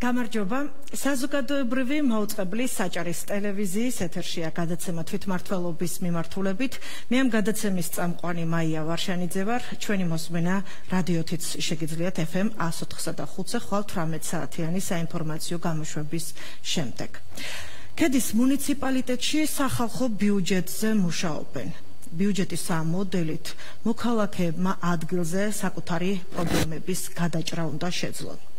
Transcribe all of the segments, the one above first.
გამარჯობა. საზოგადოებრივი მოუწყებლის საჭარის ტელევიზიის ეთერშია გადაცემა თვითმართველობის მიმართულებით. მე ამ გადაცემის წამყვანი მაია ვარშანიძე ვარ. ჩვენი მოსმენა რადიოთიც შეგიძლიათ FM 104.5-ზე ხვალ 18 საათიანი საინფორმაციო გამოშვების შემდეგ. კედის მუნიციპალიტეტში სახალხო ბიუჯეტზე მუშაობენ. ბიუჯეტის ამ მოდელით მოქალაქეებმა ადგილზე საკუთარი პრობლემების გადაჭრა უნდა შეძლონ.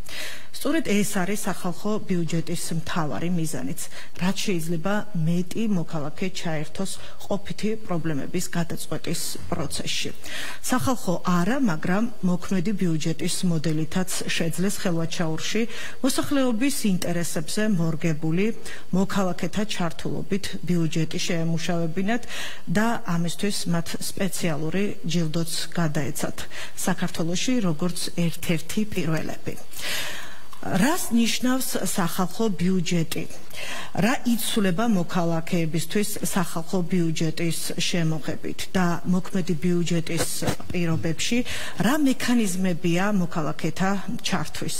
სწორედ ეს არის სახალხო ბიუჯეტის მთავარი მიზანიც, რაც შეიძლება მეტი მოქალაქე ჩაერთოს ყოფითი პრობლემების გადაწყვეტის პროცესში. სახალხო არა, მაგრამ მოქმედი ბიუჯეტის მოდელითაც შეძლეს ხელვაჩაურში მოსახლეობის ინტერესებზე მორგებული მოქალაქეთა ჩართულობით ბიუჯეტი შეემუშავებინათ და ამისთვის მათ სპეციალური ჯილდოც გადაეცათ საქართველოში როგორც ერთ-ერთი პირველები. რას ნიშნავს სახალხო ბიუჯეტი? რა იცვლება მოქალაქეებისთვის სახალხო ბიუჯეტის შემოღებით და მოქმედი ბიუჯეტის პირობებში რა მექანიზმებია მოქალაქეთა ჩართვის?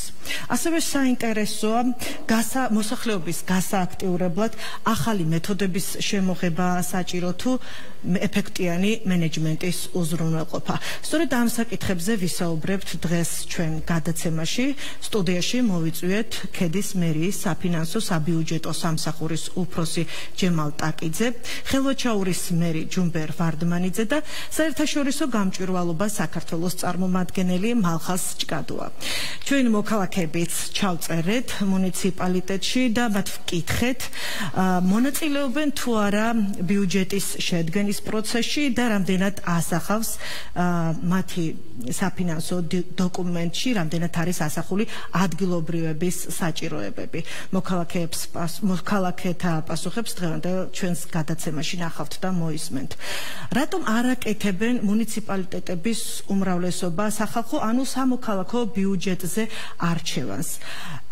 ასევე საინტერესოა გასა მოსახლეობის გასააქტიურებლად ახალი მეთოდების შემოღება საჭირო თუ ეფექტიანი მენეჯმენტის უზრუნველყოფა. სწორედ ამ საკითხებზე ვისაუბრებთ დღეს ჩვენ გადაცემაში. სტუდიაში მოვიწვიეთ ქედის მერიის საფინანსო საბიუჯეტო სამსახურის უფროსი ჯემალ ტაკიძე, ხელვაჩაურის მერი ჯუმბერ ვარდმანიძე და საერთაშორისო გამჭვირვალობა საქართველოს წარმომადგენელი მალხას ჭკადოა. ჩვენ მოქალაქეებიც ჩავწერეთ მუნიციპალიტეტში და მათ ვკითხეთ, მონაწილეობენ თუ არა ბიუჯეტის შედგენის პროცესში და რამდენად ასახავს მათი საფინანსო დოკუმენტში, რამდენად არის ასახული ადგილობრივების საჭიროებები. მოქალაქეებს მოქალაქეთა პასუხებს დღევანდელ ჩვენს გადაცემაში ნახავთ და მოისმენთ. რატომ არ აკეთებენ მუნიციპალიტეტების უმრავლესობა სახალხო ანუ სამოქალაქო ბიუჯეტზე არჩევანს?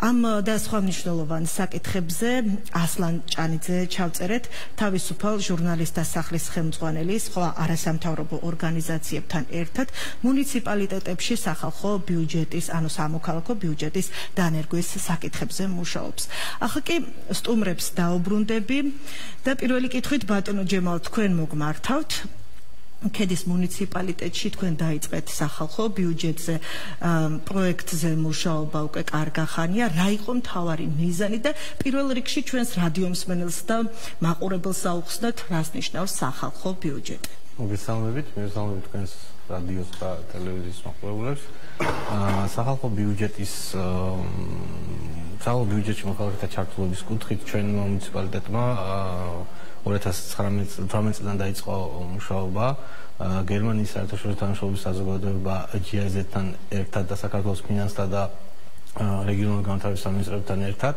ამ და სხვა მნიშვნელოვან საკითხებზე ასლან ჭანიძე ჩავწერეთ თავისუფალ ჟურნალისტთა სახლის ხელ ხელმძღვანელი სხვა არასამთავრობო ორგანიზაციებთან ერთად მუნიციპალიტეტებში სახალხო ბიუჯეტის, ანუ სამოქალაქო ბიუჯეტის დანერგვის საკითხებზე მუშაობს. ახლა კი სტუმრებს დაუბრუნდები და პირველი კითხვით ბატონო ჯემალ თქვენ მოგმართავთ. კედის მუნიციპალიტეტში თქვენ დაიწყეთ სახალხო ბიუჯეტზე პროექტზე მუშაობა უკვე კარგა ხანია რა იყო მთავარი მიზანი და პირველ რიგში ჩვენს რადიომსმენელს და მაყურებელს აუხსნათ რას ნიშნავს სახალხო ბიუჯეტი? მოგესალმებით მოგესალმებით თქვენს რადიოს და ტელევიზიის მაყურებლებს სახალხო ბიუჯეტის სახალხო ბიუჯეტში მოხალხეთა ჩართულობის კუთხით ჩვენ მუნიციპალიტეტმა 2019 წლიდან დაიწყო მუშაობა. გერმანიის საერთაშორისო თანამშრომლობის საზოგადოება GIZ-თან ერთად და საქართველოს ფინანსთა და რეგიონულ განვითარების სამინისტროებთან ერთად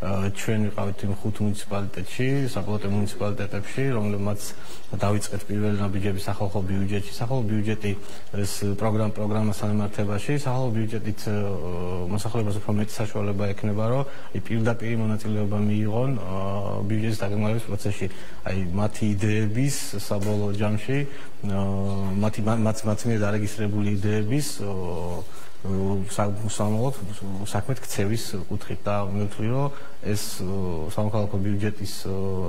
ჩვენ ვიყავით იმ ხუთ მუნიციპალიტეტში, საკუთარ მუნიციპალიტეტებში, რომლებმაც დაიწყეთ პირველი ნაბიჯები სახალხო ბიუჯეტში. სახალხო ბიუჯეტი ეს პროგრამ პროგრამა სამართლებაში, სახალხო ბიუჯეტით მოსახლეობას უფრო მეტი საშუალება ექნება, რომ აი პირდაპირ მონაწილეობა მიიღონ ბიუჯეტის დაგეგმარების პროცესში. აი მათი იდეების საბოლოო ჯამში მათი მათ მათ მიერ დარეგისტრირებული იდეების სამომავლოდ საქმეთ ქცევის კუთხით და მე ვთვლი რომ ეს სამოქალაქო ბიუჯეტის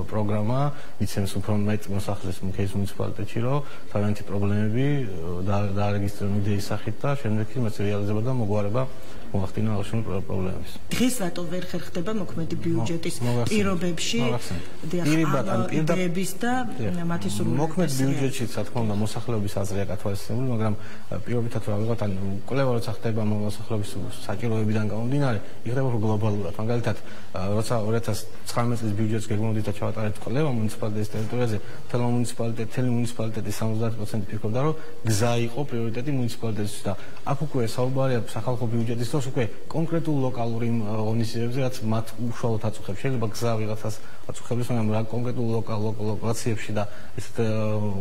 პროგრამა იცემს უფრო მეტ მოსახლეს მქეს მუნიციპალიტეტში რომ თავიანთი პრობლემები დაარეგისტრირონ იდეის სახით და შემდეგ კი მას რეალიზება და მოგვარება მოახდინა აღნიშნულ პრობლემებს. დღეს რატო ვერ ხერხდება მოქმედი ბიუჯეტის პირობებში? ან პირდაპირების და მათი სრულყოფა. მოქმედ ბიუჯეტში, რა თქმა უნდა, მოსახლეობის აზრია კათვალისწინებული, მაგრამ პირობითად რა ვიღოთ, ან კვლევა როცა ხდება მოსახლეობის საჭიროებიდან გამომდინარე, იხდება უფრო გლობალურად. მაგალითად, როცა 2019 წლის ბიუჯეტს გეგმავდით და ჩავატარეთ კვლევა მუნიციპალიტეტის ტერიტორიაზე, თელ მუნიციპალიტეტ, თელ მუნიციპალიტეტის 70% ფიქრობდა, რომ გზა იყო პრიორიტეტი მუნიციპალიტეტისთვის და აქ უკვე საუბარია სახალხო ბიუჯეტის დროს უკვე კონკრეტულ ლოკალურ ღონისძიებებზე, რაც მათ უშუალოდ აწუხებს. შეიძლება გზა ვიღაცას აწუხებს, მაგრამ რა კონკრეტულ ლოკალ ლოკაციებში და ესეთ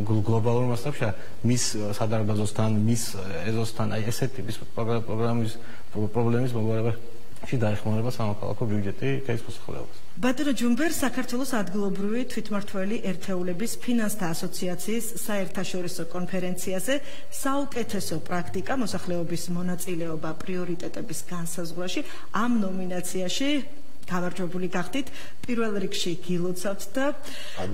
გლობალურ მასშტაბში მის სადარბაზოსთან, მის ეზოსთან, აი ესეთ ტიპის პროგრამის პრობლემის მოგვარება ში დაეხმარება სამოქალაქო ბიუჯეტი კეის მოსახლეობას. ბატონო ჯუმბერ საქართველოს ადგილობრივი თვითმართველი ერთეულების ფინანსთა ასოციაციის საერთაშორისო კონფერენციაზე საუკეთესო პრაქტიკა მოსახლეობის მონაწილეობა პრიორიტეტების განსაზღვრაში ამ ნომინაციაში გამარჯვებული გახდით პირველ რიგში გილოცავთ და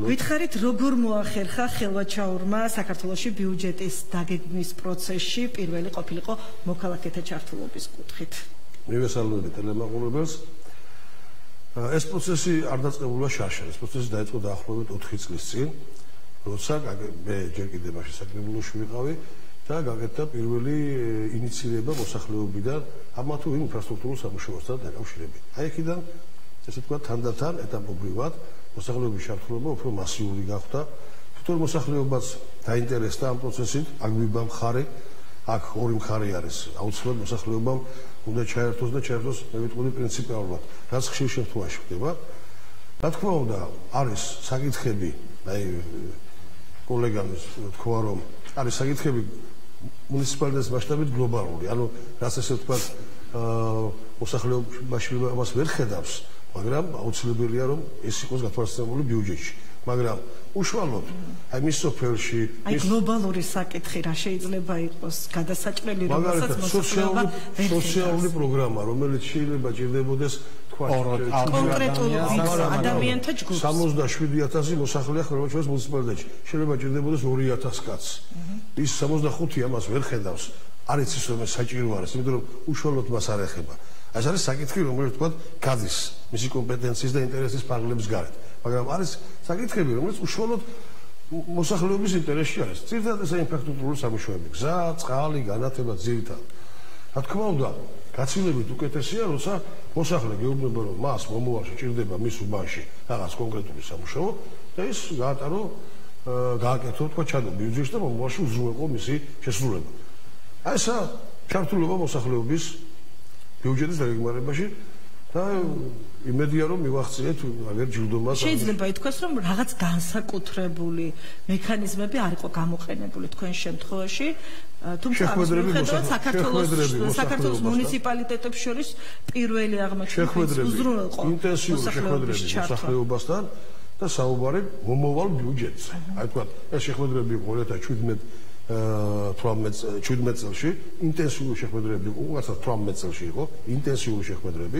გითხარით როგორ მოახერხა ხელვაჩაურმა საქართველოსი ბიუჯეტის დაგეგმვის პროცესში პირველი ყოფილიყო მოქალაქეთა ჩართულობის კუთხით უნივერსალური ტელემაყურებელს ეს პროცესი არ დაწყებულა შარშან ეს პროცესი დაიწყო დაახლოებით 4 წლის წინ როცა მე ჯერ კიდევ მაშინ საკრებულოში ვიყავი და გაკეთდა პირველი ინიციირება მოსახლეობიდან ამა თუ იმ ინფრასტრუქტურულ სამუშაოსთან დაკავშირებით. აი იქიდან ესე თქვა თანდათან ეტაპობრივად მოსახლეობის შეთანხმება უფრო მასიური გახდა. თვითონ მოსახლეობაც დაინტერესდა ამ პროცესით, აგვიბა მხარე, აქ ორი მხარე არის. აუცილებლად მოსახლეობამ უნდა ჩაერთოს და ჩაერთოს მე ვიტყოდი პრინციპალურად, რაც ხშირ შემთხვევაში ხდება. რა თქმა უნდა, არის საკითხები, აი კოლეგამ თქვა რომ არის საკითხები მუნიციპალიტეტის მასშტაბით გლობალური. ანუ რაც ესე ვთქვა, აა მოსახლეობაში მას ვერ ხედავს, მაგრამ აუცილებელია რომ ეს იყოს გათვალისწინებული ბიუჯეტში. მაგრამ უშუალოდ აი მის სოფელში აი გლობალური საკითხი რა შეიძლება იყოს გადასაჭრელი რომელსაც მოსახლეობა სოციალური პროგრამა რომელიც შეიძლება ჭირდებოდეს კონკრეტულ ადამიანთა ჯგუფს. 67000 მოსახლეა ხელმოჩვენს მუნიციპალიტეტში. შეიძლება ჭირდებოდეს 2000 კაცს. ის 65 ამას ვერ ხედავს. არ იცის რომ საჭირო არის იმიტომ რომ უშუალოდ მას არ ეხება. ეს არის საკითხი რომელიც თქვა გადის მისი კომპეტენციის და ინტერესის ფარგლებს გარეთ მაგრამ არის საკითხები რომელიც უშუალოდ მოსახლეობის ინტერესში არის. ძირითადად ეს ინფრასტრუქტურული სამუშაოები გზა წყალი განათება ძირითადად. რა თქმა უნდა გაცილებით უკეთესია, როცა მოსახლე გეუბნება, რომ მას მომავალში ჭირდება მის უბანში რაღაც კონკრეტული სამუშაო და ის გაატარო გააკეთო თქვა ჩადო ბიუჯეტში და მომავალში უზრუნველყო მისი შესრულება. აი ესა ჩართულობა მოსახლეობის ბიუჯეტის დაგეგმარებაში და იმედია რომ მივახციეთ აგერ ჯილდომას შეიძლება ითქვას რომ რაღაც განსაკუთრებული მექანიზმები არ იყო გამოყენებული თქვენ შემთხვევაში. თუმცა საქართველოს საქართველოს მუნიციპალიტეტებს შორის პირველი აღმოჩენილი უზრუნველყო ინტენსიური შეხვედრები მოსახლეობასთან და საუბარი მომავალ ბიუჯეტზე. აი თქვა ეს შეხვედრები 2017 18 17 წელში ინტენსიური შეხვედრები უკვე 18 წელში იყო ინტენსიური შეხვედრები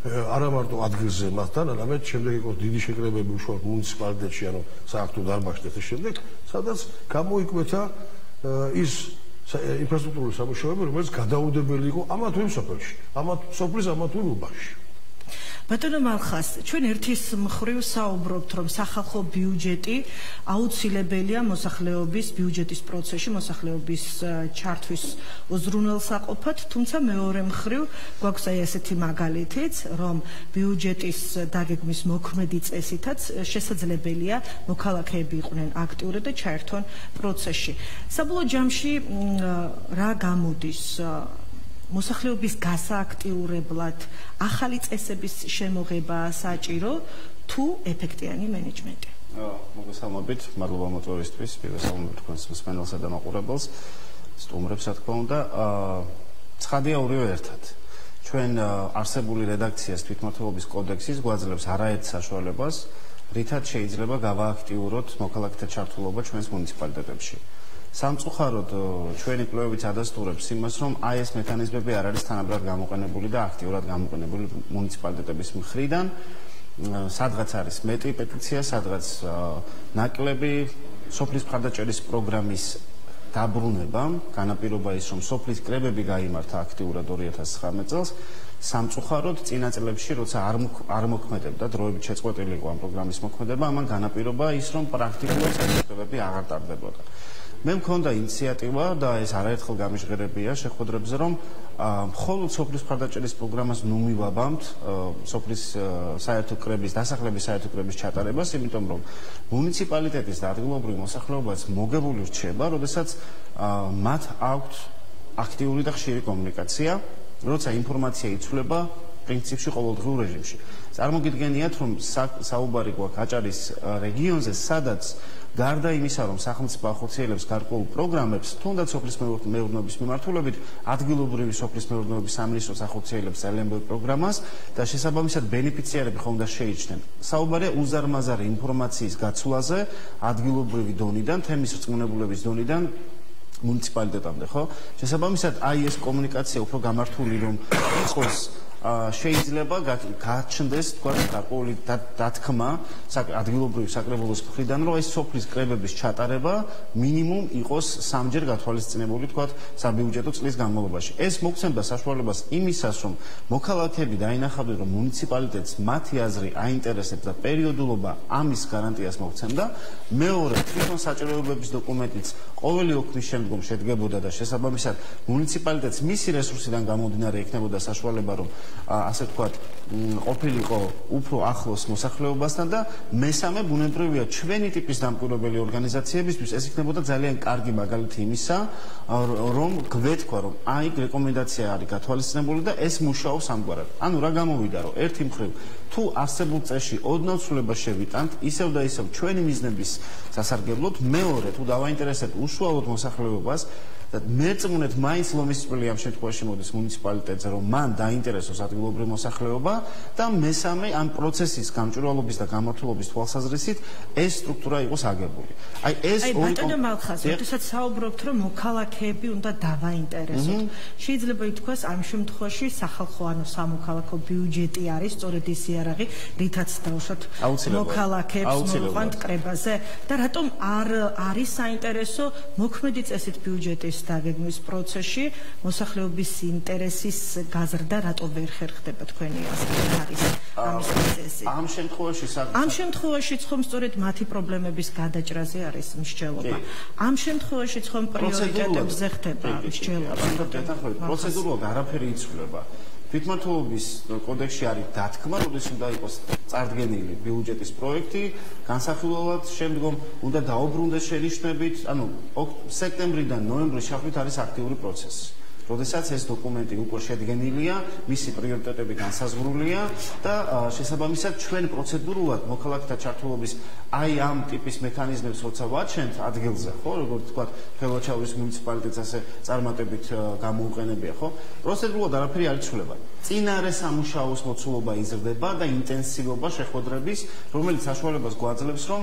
არა მარტო ადგილზე მასთან, არამედ შემდეგ იყო დიდი შეკრებები უშუალოდ მუნიციპალიტეტში, ანუ საერთო დარბაზში და შემდეგ, სადაც გამოიკვეთა ის ინფრასტრუქტურული სამუშაოები, რომელიც გადაუდებელი იყო ამა თუ იმ სოფელში, ამა სოფლის ამა თუ იმ უბანში. ბატონო მალხას, ჩვენ ერთის მხრივ საუბრობთ, რომ სახალხო ბიუჯეტი აუცილებელია მოსახლეობის ბიუჯეტის პროცესში, მოსახლეობის ჩართვის უზრუნველსაყოფად, თუმცა მეორე მხრივ გვაქვს აი ესეთი მაგალითიც, რომ ბიუჯეტის დაგეგმვის მოქმედი წესითაც შესაძლებელია მოქალაქეები იყვნენ აქტიური და ჩაერთონ პროცესში. საბოლოო ჯამში რა გამოდის მოსახლეობის გასააქტიურებლად ახალი წესების შემოღება საჭირო თუ ეფექტიანი მენეჯმენტი. მოგესალმებით, მადლობა მოწვევისთვის, მოგესალმებით თქვენს მსმენელსა და მაყურებელს. სტუმრებს რა თქმა უნდა, ცხადია ორივე ერთად. ჩვენ არსებული რედაქციას თვითმმართველობის კოდექსის გვაძლევს არაერთ საშუალებას, რითაც შეიძლება გავააქტიუროთ მოქალაქეთა ჩართულობა ჩვენს მუნიციპალიტეტებში. სამწუხაროდ ჩვენი კვლევებიც ადასტურებს იმას, რომ აი ეს მექანიზმები არ არის თანაბრად გამოყენებული და აქტიურად გამოყენებული მუნიციპალიტეტების მხრიდან. სადღაც არის მეტი პეტიცია, სადღაც ნაკლები სოფლის მხარდაჭერის პროგრამის დაბრუნება, განაპირობა ის, რომ სოფლის კრებები გამართა აქტიურად 2019 წელს. სამწუხაროდ წინა წლებში, როცა არ არ მოქმედებდა დროებით შეწყვეტილი იყო ამ პროგრამის მოქმედება, ამან განაპირობა ის, რომ პრაქტიკულად საქმეები აღარ ტარდებოდა. მე მქონდა ინიციატივა და ეს არაერთხელ გამიჟღერებია შეხვედრებზე რომ მხოლოდ სოფლის მხარდაჭერის პროგრამას ნუ მივაბამთ სოფლის საერთო კრების დასახლების საერთო კრების ჩატარებას იმიტომ რომ მუნიციპალიტეტის და ადგილობრივი მოსახლეობაც მოგებული რჩება როდესაც მათ აქვთ აქტიური და ხშირი კომუნიკაცია როცა ინფორმაცია იცვლება პრინციპში ყოველდღიურ რეჟიმში. წარმოგიდგენიათ, რომ საუბარი გვაქვს აჭარის რეგიონზე, სადაც გარდა იმისა, რომ სახელმწიფო ახორციელებს გარკვეულ პროგრამებს, თუნდაც სოფლის მეურნეობის მიმართულებით, ადგილობრივი სოფლის მეურნეობის სამინისტროს ახორციელებს ბევრ პროგრამას და შესაბამისად ბენეფიციარები ხომ და შეიჩნენ. საუბარია უზარმაზარი ინფორმაციის გაცვლაზე ადგილობრივი დონიდან, თემის რწმუნებულების დონიდან მუნიციპალიტეტამდე, ხო? შესაბამისად, აი ეს კომუნიკაცია უფრო გამართული რომ იყოს შეიძლება გაჩნდეს თქვა გარკვეული დათქმა ადგილობრივი საკრებულოს მხრიდან რომ ეს სოფლის კრებების ჩატარება მინიმუმ იყოს სამჯერ გათვალისწინებული თქვა საბიუჯეტო წლის განმავლობაში. ეს მოგცემდა საშუალებას იმისას რომ მოქალაქეები დაინახავდნენ რომ მუნიციპალიტეტს მათი აზრი აინტერესებს და პერიოდულობა ამის გარანტიას მოგცემდა მეორე თვითონ საჭიროებების დოკუმენტიც ყოველი ოქმის შემდგომ შედგებოდა და შესაბამისად მუნიციპალიტეტს მისი რესურსიდან გამომდინარე ექნებოდა საშუალება რომ ასე ვთქვათ, ყოფილიყო უფრო ახლოს მოსახლეობასთან და მესამე ბუნებრივია ჩვენი ტიპის დამკვირვებელი ორგანიზაციებისთვის ეს იქნებოდა ძალიან კარგი მაგალითი იმისა, რომ გვეთქვა, რომ აი რეკომენდაცია არის გათვალისწინებული და ეს მუშაობს ამგვარად. ანუ რა გამოვიდა, რომ ერთი მხრივ თუ არსებულ წეში ოდნავ ცვლილება შევიტანთ, ისევ და ისევ ჩვენი მიზნების სასარგებლოდ, მეორე თუ დავაინტერესებთ უშუალოდ მოსახლეობას და მეწმუნეთ მაინც ლომისწვილი ამ შემთხვევაში მოდის მუნიციპალიტეტზე რომ მან დაინტერესოს ადგილობრივი მოსახლეობა და მესამე ამ პროცესის გამჭვირვალობის და გამართულობის თვალსაზრისით ეს სტრუქტურა იყოს აგებული. აი ეს ორი აი ბატონო მალხაზი, როდესაც საუბრობთ რომ მოქალაქეები უნდა დავაინტერესოთ, შეიძლება ითქვას ამ შემთხვევაში სახალხო ანუ სამოქალაქო ბიუჯეტი არის სწორედ ის იარაღი, რითაც დავუშვათ მოქალაქეებს მოყვანთ კრებაზე. და რატომ არ არის საინტერესო მოქმედი წესით ბიუჯეტის დაგეგმვის პროცესში მოსახლეობის ინტერესის გაზრდა რატო ვერ ხერხდება თქვენი აზრით? არის ამის პროცესი ამ შემთხვევაში ამ შემთხვევაში ხომ სწორედ მათი პრობლემების გადაჭრაზე არის მსჯელობა. ამ შემთხვევაში ხომ პრიორიტეტებზე ხდება მსჯელობა. პროცედურულად არაფერი იცვლება თვითმმართველობის კოდექსში არის დათქმა, როდის უნდა იყოს წარდგენილი ბიუჯეტის პროექტი, განსახილველად შემდგომ უნდა დაუბრუნდეს შენიშვნებით, ანუ სექტემბრიდან ნოემბრის ჩახვით არის აქტიური პროცესი. როდესაც ეს დოკუმენტი უკვე შედგენილია, მისი პრიორიტეტები განსაზღვრულია და შესაბამისად ჩვენ პროცედურულად მოქალაქეთა ჩართულობის აი ამ ტიპის მექანიზმებს როცა ვაჩენთ ადგილზე, ხო, როგორც თქვა, ხელოჩაურის მუნიციპალიტეტს ასე წარმატებით გამოუყენებია, ხო? პროცედურულად არაფერი არ იცვლება. წინარე სამუშაოს მოცულობა იზრდება და ინტენსივობა შეხვედრების, რომელიც საშუალებას გვაძლევს, რომ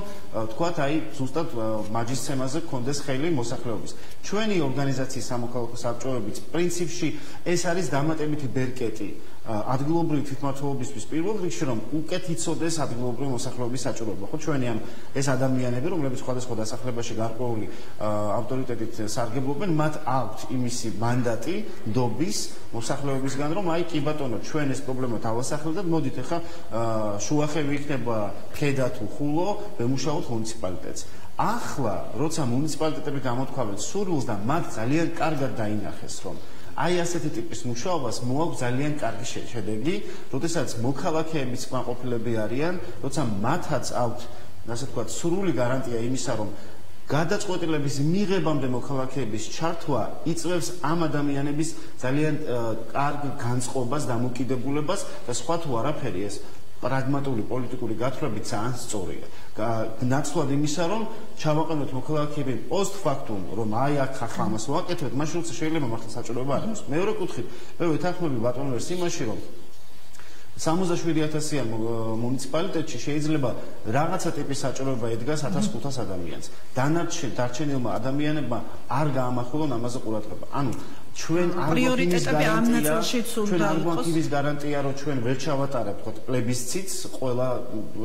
თქვა, აი ზუსტად მაჯისცემაზე კონდეს ხელი მოსახლეობის. ჩვენი ორგანიზაციის სამოქალაქო საბჭოებიც პრინციპში ეს არის დამატებითი ბერკეტი ადგილობრივი თვითმმართველობისთვის პირველ რიგში რომ უკეთ იცოდეს ადგილობრივი მოსახლეობის საჭიროება. ხო ჩვენი ამ ეს ადამიანები, რომლებიც სხვადასხვა დასახლებაში გარკვეული ავტორიტეტით სარგებლობენ, მათ აქვთ იმისი მანდატი დობის მოსახლეობისგან, რომ აი კი ბატონო, ჩვენ ეს პრობლემა თავასახელდეთ, მოდით ახლა შუახევი იქნება ქედა თუ ხულო, ვემუშაოთ მუნიციპალიტეტს. ახლა, როცა მუნიციპალიტეტები გამოთქვამენ სურვილს და მათ ძალიან კარგად დაინახეს, რომ აი ასეთი ტიპის მუშაობას მოაქვს ძალიან კარგი შედეგი, როდესაც მოქალაქეების კმაყოფილები არიან, როცა მათაც აქვთ, ასე ვთქვათ, სრული გარანტია იმისა, რომ გადაწყვეტილების მიღებამდე მოქალაქეების ჩართვა იწევს ამ ადამიანების ძალიან კარგ განწყობას, დამოკიდებულებას და სხვა თუ არაფერი. ეს პრაგმატული პოლიტიკური გათხრები ძალიან სწორია. ნაცვლად იმისა, რომ ჩავაყენოთ მოქალაქეები პოსტფაქტუმ, რომ აი აქ ახლა ამას ვაკეთებთ, მაშინ უცე შეიძლება მართლა საჭიროება არ იყოს. მეორე კუთხით, მე ვეთანხმები ბატონოს იმაში, რომ 67000-იან მუნიციპალიტეტში შეიძლება რაღაცა ტიპის საჭიროება ედგას 1500 ადამიანს. დანარჩენ დარჩენილმა ადამიანებმა არ გაამახვილონ ამაზე ყურადღება. ანუ ჩვენ პრიორიტეტები ამ ნაწილშიც უნდა იყოს. ჩვენ ის გარანტია რომ ჩვენ ვერ ჩავატარებთ ხო პლებისციტს ყველა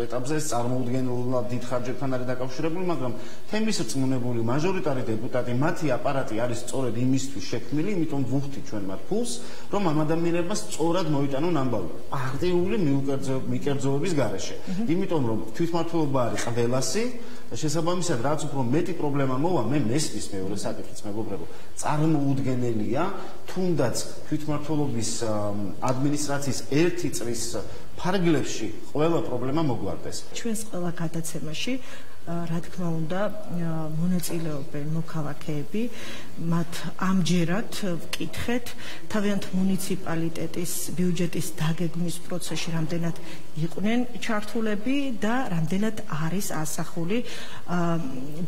ეტაპზე წარმოუდგენლად დიდ ხარჯებთან არის დაკავშირებული, მაგრამ თემის რწმუნებული მაჟორიტარი დეპუტატი, მათი აპარატი არის სწორედ იმისთვის შექმნილი, იმიტომ ვუხდი ჩვენ მათ ფულს, რომ ამ ადამიანებს სწორად მოიტანონ ამბავი. პარტიული მიკერძოების გარეშე. იმიტომ რომ თვითმმართველობა არის ყველასი შესაბამისად რაც უფრო მეტი პრობლემა მოვა, მე მესმის მეორე საკითხიც მეგობრებო, წარმოუდგენელია თუნდაც თვითმმართველობის ადმინისტრაციის ერთი წრის ფარგლებში ყველა პრობლემა მოგვარდეს. ჩვენს ყველა გადაცემაში რა თქმა უნდა მონაწილეობენ მოქალაქეები მათ ამჯერად ვკითხეთ თავიანთ მუნიციპალიტეტის ბიუჯეტის დაგეგმვის პროცესში რამდენად იყვნენ ჩართულები და რამდენად არის ასახული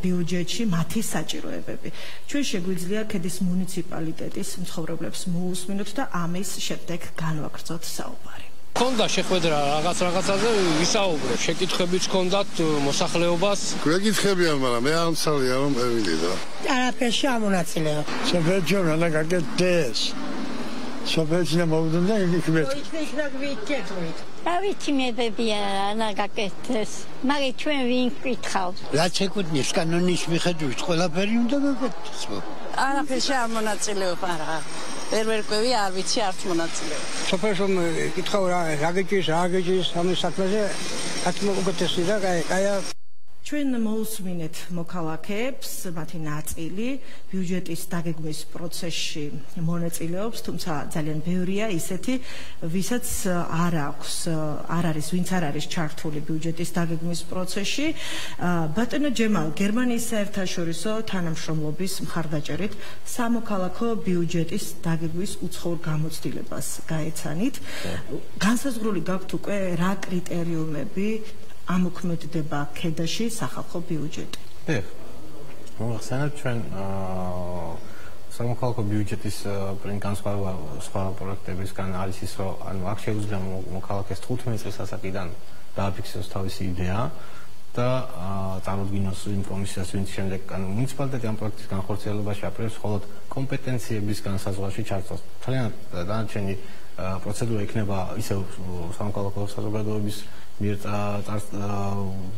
ბიუჯეტში მათი საჭიროებები. ჩვენ შეგვიძლია ქედის მუნიციპალიტეტის მცხოვრებლებს მოусმინოთ და ამის შემდეგ განვაგრძოთ საუბარი. ქონდა შეხვედრა რაღაც რაღაცაზე ვისაუბრო შეკითხებიც ქონდათ მოსახლეობას. გვეკითხებიან მაგრამ მე არ მცალია რომ მევიდი და არაფერში ამონაწილეა შეფერჩო რა გაკეთდეს შეფერჩნა მოვდნა იქ მე იქნება გვიკეთვით რა ვიცი მე ბებია რა გაკეთდეს მაგრამ ჩვენ ვინ გკითხავთ რა შეკუთნის კანონის მიხედვით ყველაფერი უნდა გაკეთდეს არაფერში ამონაწილეობა რა ვერ ვერ ყვევი არ ვიცი არც მონაწილეობა. სოფელში კითხავ რა რა გეჭის რა გეჭის ამის საქმეზე ათმო უკეთესი და კაი კაი ჩვენ მოусმინეთ მოქალაქეებს, მათი ნაწილი ბიუჯეტის დაგეგმვის პროცესში მონაწილეობს, თუმცა ძალიან ბევრია ისეთი, ვისაც არ აქვს, არ არის, ვინც არ არის ჩართული ბიუჯეტის დაგეგმვის პროცესში. ბატონო ჯემალ, გერმანიის საერთაშორისო თანამშრომლობის მხარდაჭერით სამოქალაქო ბიუჯეტის დაგეგმვის უცხოურ გამოცდილებას გაეცანით. განსაზღვრული გაქვთ უკვე რა კრიტერიუმები ამოქმედდება ქედაში სახალხო ბიუჯეტი. ეხ. მოახსენებ ჩვენ აა სამოქალაქო ბიუჯეტის პრინ განსხვავება სხვა პროექტებისგან არის ის, რომ ანუ აქ შეუძლია მოქალაქეს 15 წლის ასაკიდან დააფიქსიროს თავისი იდეა და წარმოგვინოს იმ კომისიას, ვინც შემდეგ ანუ მუნიციპალიტეტი ამ პროექტის განხორციელებაში აპირებს მხოლოდ კომპეტენციების განსაზღვრაში ჩართოს. ძალიან დანარჩენი პროცედურა იქნება ისევ სამოქალაქო საზოგადოების მიერ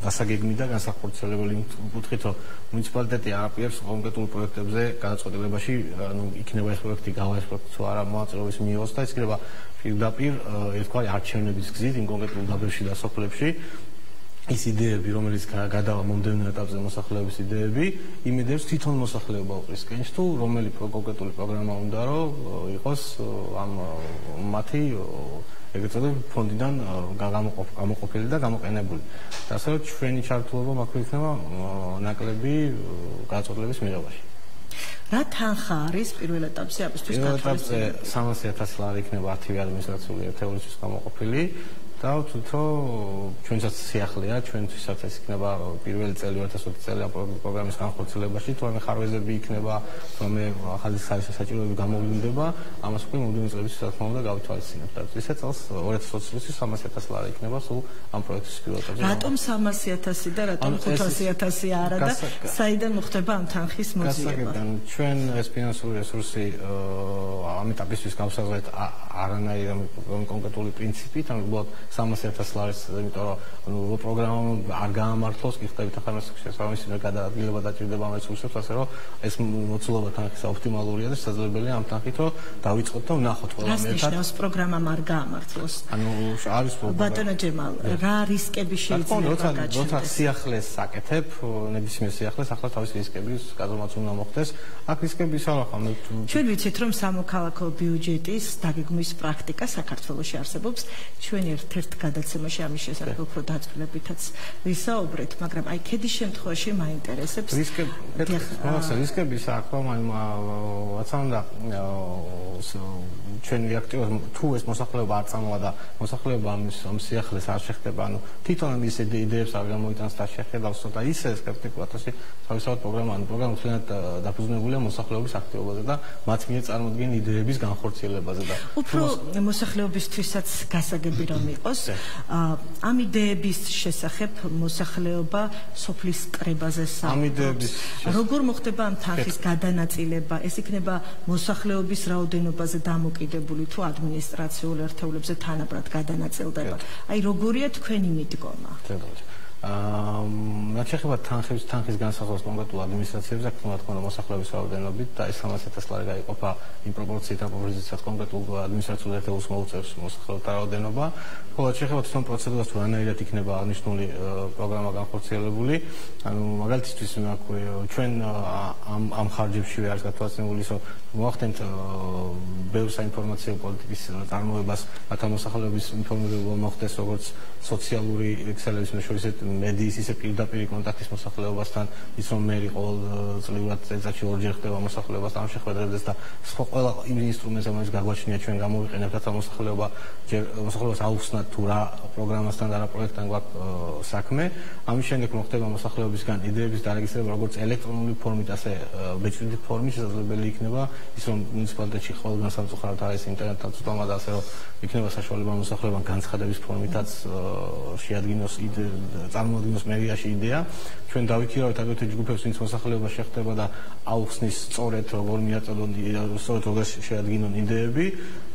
დასაგეგმი და განსახორციელებელი კუთხით რომ მუნიციპალიტეტი აპირებს კონკრეტულ პროექტებზე გადაწყვეტილებაში ანუ იქნება ეს პროექტი გავა ეს პროექტი თუ არა მოაწილეობის მიიღოს და ის იქნება პირდაპირ ერთხელ არჩევნების გზით იმ კონკრეტულ დაბებში და სოფლებში ის იდეები რომელიც გადავა მომდევნო ეტაპზე მოსახლეობის იდეები იმედებს თვითონ მოსახლეობა უყრისკენს თუ რომელი კონკრეტული პროგრამა უნდა რომ იყოს ამ მათი ეგრეთ წოდებული ფონდიდან გამოყოფილი და გამოყენებული. ასე რომ ჩვენი ჩართულობა მაქვს იქნება ნაკლები გაწოდების მიღებაში. რა თანხა არის პირველ ეტაპზე ამისთვის გათვალისწინებული? პირველ ეტაპზე 300.000 ლარი იქნება 10 ადმინისტრაციული ერთეულისთვის გამოყოფილი და თვითო ჩვენსაც სიახლეა ჩვენთვისაც ეს იქნება პირველი წელი 2020 წელი ამ პროგრამის განხორციელებაში თუ ამ ხარვეზები იქნება რომ ახალი საჭიროებები გამოვლინდება ამას უკვე მომდევნო წლების თქმა უნდა გავითვალისწინებთ და ესე წელს 2020 წელს 300000 ლარი იქნება სულ ამ პროექტის პირველ ეტაპზე რატომ 300000 და რატომ 500000 არა და საიდან მოხდება ამ თანხის მოძიება? ჩვენ ეს ფინანსური რესურსი ამ ეტაპისთვის გავსაზღვრეთ არანაირი კონკრეტული პრინციპით ან უბრალოდ 300000 ლარის, იმიტომ რომ ანუ პროგრამა არ გაამართლოს, კითხებით ახლა მას შესაბამისად გადაადგილება დაჭირდება ამ რესურსებს, ასე რომ ეს მოცულობა თანხის ოპტიმალურია და შესაძლებელია ამ თანხით რომ დავიწყოთ და ვნახოთ ყველამ ერთად. რას ნიშნავს პროგრამამ არ გაამართლოს? ანუ არის პრობლემა. ბატონო ჯემალ, რა რისკები შეიძლება გაჩნდეს? როცა სიახლეს საკეთებ, ნებისმიერ სიახლეს ახლა თავის რისკების გაზომაც უნდა მოხდეს. აქ რისკების არ ახლა მე ჩვენ ვიცით რომ სამოქალაქო ბიუჯეტის დაგეგმვის პრაქტიკა საქართველოში არსებობს. ჩვენ ერთ ერთ გადაცემაში ამის შესახებ უფრო დაწვრილებითაც ვისაუბრეთ, მაგრამ აი ქედის შემთხვევაში მაინტერესებს რისკები, ხო, რისკები საერთოდ ვაცანდა ჩვენ რეაქტიოს თუ ეს მოსახლეობა არ წამოვა და მოსახლეობა ამის ამ სიახლეს არ შეხდება, ანუ თვითონ ის იდეებს არ გამოიტანს და შეხედავს და ისე სკეპტიკულად ასე თავისთავად პროგრამა, ანუ პროგრამა თვითონ დაფუძნებულია მოსახლეობის აქტივობაზე და მათ მიერ წარმოქმნილი იდეების განხორციელებაზე და უფრო მოსახლეობისთვისაც გასაგები რომ იყოს ამ იდეების შესახებ მოსახლეობა სოფლის კრებაზე საუბრობს. როგორ მოხდება ამ თანხის გადანაწილება? ეს იქნება მოსახლეობის რაოდენობაზე დამოკიდებული თუ ადმინისტრაციულ ერთეულებზე თანაბრად გადანაწილდება? აი როგორია თქვენი მიდგომა? თქო. აა რაც შეეხება თანხების თანხის განსაზღვრას კონკრეტულ ადმინისტრაციებზე, აქ თქმა უნდა მოსახლეობის რაოდენობით და ეს 300000 ლარი გაიყოფა იმ პროპორციით, როდესაც კონკრეტულ ადმინისტრაციულ ერთეულს მოუწევს მოსახლეობის რაოდენობა. ხო, რაც შეეხება თვითონ პროცედურას, თუ რანაირად იქნება აღნიშნული პროგრამა განხორციელებული, ანუ მაგალითისთვის მე აქ ჩვენ ამ ამ ხარჯებში არის გათვალისწინებული ისო მოახდენთ ბევრ საინფორმაციო პოლიტიკის წარმოებას, მათ მოსახლეობის ინფორმირება მოხდეს როგორც სოციალური ექსელების მეშვეობით მედიის ისე პირდაპირ კონტაქტის მოსახლეობასთან ის რომ მე ყოველ წლიურად წელიწადში ორჯერ ხდება მოსახლეობასთან ამ შეხვედრებზეც და სხვა ყველა იმ ინსტრუმენტს რომელიც გაგვაჩნია ჩვენ გამოვიყენებთ რათა მოსახლეობა ჯერ მოსახლეობას აუხსნათ თუ რა პროგრამასთან და რა პროექტთან გვაქვს საქმე ამის შემდეგ მოხდება მოსახლეობისგან იდეების დარეგისტრება როგორც ელექტრონული ფორმით ასე ბეჭდვითი ფორმით შესაძლებელი იქნება ის რომ მუნიციპალიტეტში ყოველდღე სამწუხაროდ არის ინტერნეტთან წვდომა და ასე რომ იქნება საშუალება მოსახლეობამ განცხადების ფორმითაც შეადგინოს წარმოადგინოს მერიაში იდეა. ჩვენ დავითირავთ აგრეთვე ჯგუფებს ვინც მოსახლეობა შეხვდება და აუხსნის სწორედ როგორ მიაწოდონ სწორედ როგორ შეადგინონ იდეები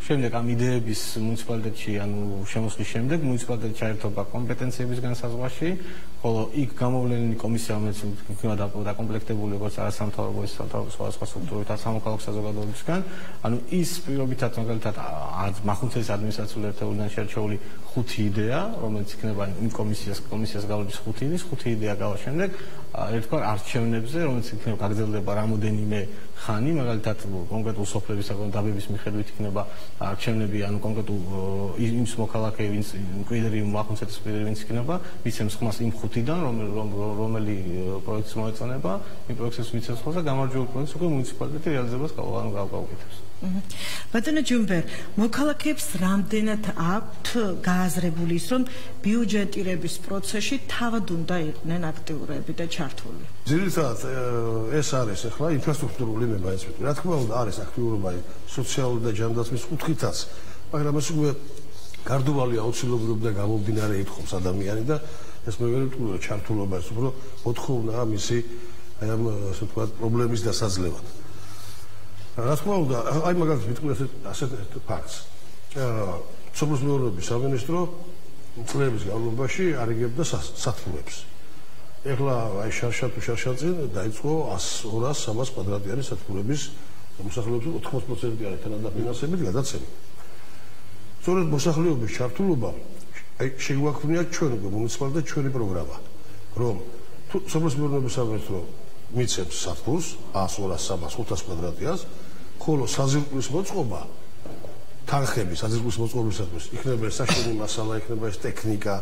შემდეგ ამ იდეების მუნიციპალიტეტში ანუ შემოსვლის შემდეგ მუნიციპალიტეტი ჩაერთობა კომპეტენციების განსაზღვაში ხოლო იქ გამოვლენილი კომისია რომელიც იქნება დაკომპლექტებული როგორც არასამთავრობო ის სამთავრობო სხვადასხვა სტრუქტურებთან სამოქალაქო საზოგადოებისგან. ანუ ის პირობითად მაგალითად მახუნცეს ადმინისტრაციული ერთეულიდან შერჩეული ხუთი იდეა რომელიც იქნება იმ კომისიას კომისიას გავლების ხუთი იდის ხუთი იდეა გავა შემდეგ ერთგვარ არჩევნებზე რომელიც იქნება გაგრძელდება რამოდენიმე ხანი მაგალითად კონკრეტულ სოფლების საკუთარ დაბების მიხედვით იქნება არჩევნები ანუ კონკრეტულ იმის მოქალაქე ვინც კვიდრი მახუნცეთის კვიდრი ვინც იქნება მიცემს ხმას იმ ხუთი ხუთიდან რომელი პროექტს მოეწონება იმ პროექტს მიცემს ხოლმე გამარჯვებულ პროექტს უკვე მუნიციპალიტეტი რეალიზებას ანუ გავგავკეთებს ბატონო ჯუმბერ მოქალაქეებს რამდენად აქვთ გააზრებული ის რომ ბიუჯეტირების პროცესში თავად უნდა იყვნენ აქტიურები და ჩართული? ძირითადად ეს არის ახლა ინფრასტრუქტურული მებაიც რა თქმა უნდა არის აქტიურობა სოციალური და ჯანდაცვის კუთხითაც მაგრამ ეს უკვე გარდუვალი აუცილებლობა და გამომდინარე ეთქობს ადამიანი და ეს მე ვერ ვიტყვი ჩართულობა ეს უფრო მოთხოვნა მისი აი ამ ასე ვთქვათ პრობლემის დასაძლევად. რა თქმა უნდა, აი მაგალითად ვიტყვი ასე ასეთ ფაქტს. აა სოფლის მეურნეობის სამინისტრო წლების განმავლობაში არიგებდა სათბურებს. ეხლა აი შარშა თუ შარშაწინ დაიწყო 100 200 300 კვადრატიანი სათბურების მოსახლეობის 80% არის თანადაფინანსებით გადაცემა. სწორედ მოსახლეობის ჩართულობა აი შეგვაქმნია ჩვენ უკვე მუნიციპალიტეტ ჩვენი პროგრამა რომ სოფლის მეურნეობის სამინისტრო მიცემს საფულს 100 200 300 კვადრატიას ხოლო საზირკვლის მოწყობა თანხები საზირკვლის მოწყობისათვის იქნება საშუალო მასალა იქნება ეს ტექნიკა.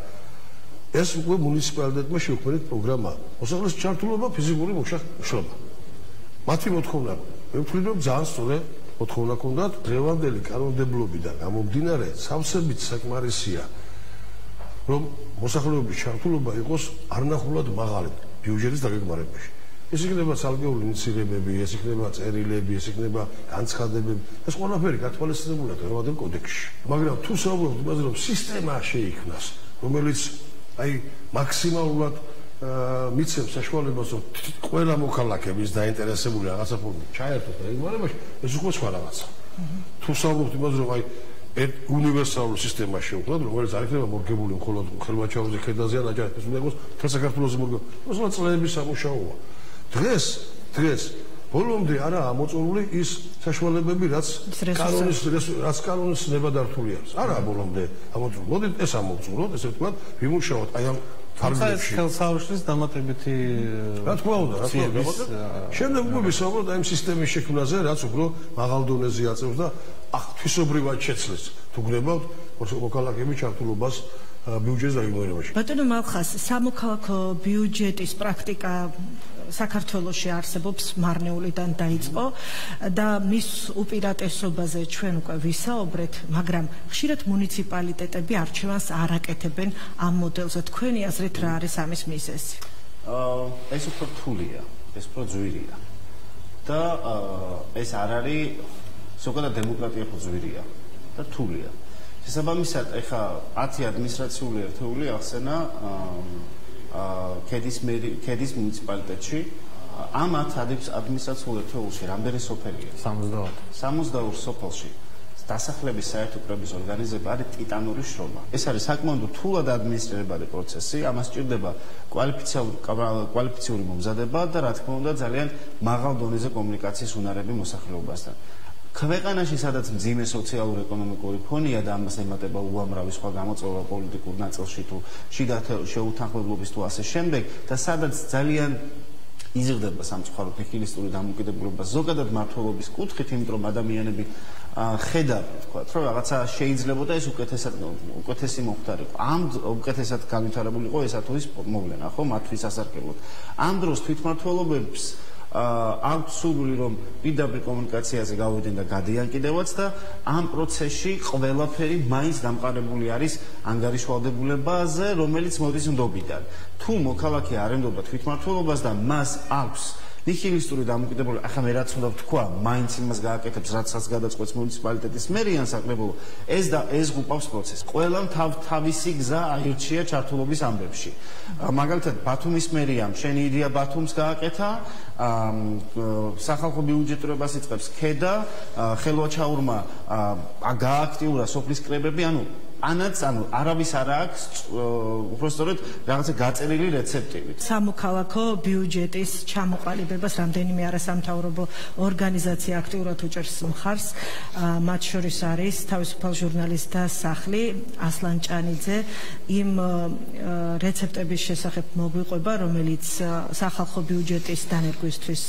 ეს უკვე მუნიციპალიტეტმა შეუქმნით პროგრამა. მოსახლეს ჩართულობა ფიზიკური მუშაობა მათი მოთხოვნა მე რომ ძალიან სწორი მოთხოვნა ქონდათ. დღევანდელი კანონმდებლობიდან გამომდინარე სავსებით საკმარისია რომ მოსახლეობის ჩართულობა იყოს არნახულად მაღალი ბიუჯეტის დაგეგმარებაში. ეს იქნება სალგეური ინიციატივები, ეს იქნება წერილები, ეს იქნება განცხადებები. ეს ყველაფერი გათვალისწინებულია გრამატიკულ კოდექსში. მაგრამ თუ საუბრობთ იმაზე, რომ სისტემა შეიქმნას, რომელიც აი მაქსიმალურად მიცემს საშუალებას, რომ ყველა მოქალაქეების დაინტერესებული რაღაცა ფორმით ჩაერთოს რეგულირებაში, ეს უკვე სხვა რაღაცა. თუ საუბრობთ იმაზე, რომ აი ერთ უნივერსალურ სისტემაში ვქნათ, რომელიც არ იქნება მორგებული მხოლოდ ხელმაჩაურზე ქედაზე ან აჯანყების უნდა იყოს თელ საქართველოს მორგებული. მოსულა წლების სამუშაოა. დღეს დღეს ბოლომდე არა ამოწურული ის საშუალებები, რაც კანონის რაც კანონის ნებადართული არის. არა ბოლომდე ამოწურული. მოდით ეს ამოწუროთ, ესე ვთქვათ, ვიმუშაოთ აი ამ ფარგლებში. ხელსაუშლის დამატებითი რა თქმა უნდა, რა თქმა უნდა. შემდეგ უკვე ვისაუბროთ აი ამ სისტემის შექმნაზე, რაც უფრო მაღალ დონეზე აწევს და ღვთისმშობრივად შეცლეს თუ გნებავთ მოქალაქეების ჩართულობას ბიუჯეტის დაგეგმარებაში. ბატონო მალხას, სამოქალაქო ბიუჯეტის პრაქტიკა საქართველოში არსებობს მარნეულიდან დაიწყო და მის უპირატესობაზე ჩვენ უკვე ვისაუბრეთ, მაგრამ ხშირად მუნიციპალიტეტები არჩევანს არ აკეთებენ ამ მოდელზე. თქვენი აზრით რა არის ამის მიზეზი? აა ეს უფრო რთულია, ეს უფრო ძვირია. და ეს არ არის ზოგადად დემოკრატია ხო ზვირია და თულია. შესაბამისად, ეხა 10 ადმინისტრაციული ერთეული ახსენა აა კედის მერი კედის მუნიციპალიტეტში ამ 10 ადმინისტრაციულ ერთეულში რამდენი სოფელია? 72. 72 სოფელში დასახლების საერთო კრების ორგანიზება არის ტიტანური შრომა. ეს არის საკმაოდ რთულად ადმინისტრირებადი პროცესი, ამას სჭირდება კვალიფიციური კვალიფიციური მომზადება და რა თქმა უნდა ძალიან მაღალ დონეზე კომუნიკაციის უნარები მოსახლეობასთან. ქვეყანაში სადაც მძიმე სოციალურ-ეკონომიკური ფონია და ამას ემატება უამრავი სხვა გამოწვევა პოლიტიკურ ნაწილში თუ შიდა შეუთანხმებლობის თუ ასე შემდეგ და სადაც ძალიან იზრდება სამწუხარო ტექნისტური დამოკიდებულება ზოგადად მართლობის კუთხით, იმიტომ რომ ადამიანები ხედავ თქვა რომ რაღაცა შეიძლება და ეს უკეთესად უკეთესი მოხდარიყო ამ უკეთესად განვითარებულიყო ესა თუ ის მოვლენა ხო მათთვის ასარკებლად ამ დროს თვითმართველობებს აქვს სურვილი რომ პირდაპირ კომუნიკაციაზე გავიდნენ და გადიან კიდევაც და ამ პროცესში ყველაფერი მაინც დამყარებული არის ანგარიშვალდებულებაზე რომელიც მოდის ნდობიდან თუ მოქალაქე არ ენდობა თვითმართველობას და მას აქვს ნიჰილისტური დამოკიდებულება ახლა მე რაც უნდა ვთქვა მაინც იმას გააკეთებს რაცაც გადაწყვეტს მუნიციპალიტეტის მერიან საკრებულო ეს და ეს გუპავს პროცესს. ყველა თავ თავისი გზა აირჩია ჩართულობის ამბებში. მაგალითად ბათუმის მერიამ შენი იდეა ბათუმს გააკეთა სახალხო ბიუჯეტირებას იწყებს ქედა ხელვაჩაურმა გააქტიურა სოფლის კრებები ანუ ანაც ანუ არავის არ აქვს უბრალოდ რაღაცა გაწერილი რეცეპტივით. სამოქალაქო ბიუჯეტის ჩამოყალიბებას რამდენიმე არასამთავრობო ორგანიზაცია აქტიურად უჭერს მხარს. მათ შორის არის თავისუფალ ჟურნალისტთა სახლი ასლან ჭანიძე იმ რეცეპტების შესახებ მოგვიყვება, რომელიც სახალხო ბიუჯეტის დანერგვისთვის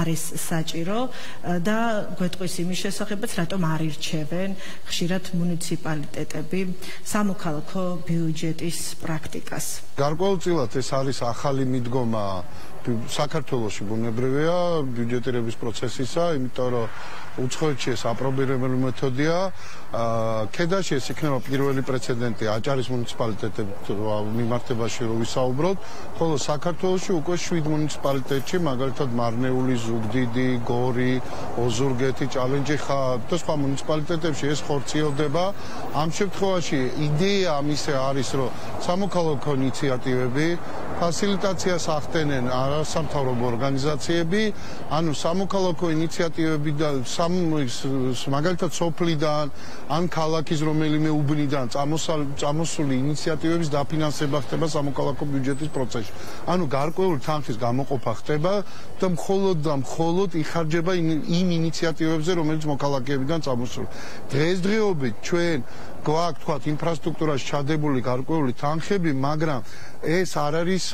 არის საჭირო და გვეტყვის იმის შესახებაც, რატომ არ ირჩევენ ხშირად მუნიციპალიტეტები სამოქალაქო ბიუჯეტის პრაქტიკას. გარკვეულწილად ეს არის ახალი მიდგომა საქართველოსი ბუნებრივია ბიუჯეტირების პროცესისა, იმიტომ რომ უცხოეთში ეს აპრობირებელი მეთოდია. აა ქედაში ეს იქნება პირველი პრეცედენტი აჭარის მუნიციპალიტეტების მიმართებაში რო ვისაუბროთ, ხოლო საქართველოსში უკვე 7 მუნიციპალიტეტში, მაგალითად მარნეული, ზუგდიდი, გორი, ოზურგეთი, ჭალენჯიხა და სხვა მუნიციპალიტეტებში ეს ხორციელდება. ამ შემთხვევაში იდეა ამისე არის, რომ სამოქალაქო ინიციატივები ფასილიტაციას ახდენენ არასამთავრობო ორგანიზაციები, ანუ სამოქალაქო ინიციატივები სამ მაგალითად სოფლიდან ან ქალაქის რომელიმე უბნიდან წამოსული ინიციატივების დაფინანსება ხდება სამოქალაქო ბიუჯეტის პროცესში. ანუ გარკვეული თანხის გამოყოფა ხდება და მხოლოდ და მხოლოდ იხარჯება იმ ინიციატივებზე, რომელიც მოქალაქეებიდან წამოსული. დღესდღეობით ჩვენ გვაქვს თქვა ინფრასტრუქტურაში ჩადებული გარკვეული თანხები, მაგრამ ეს არ არის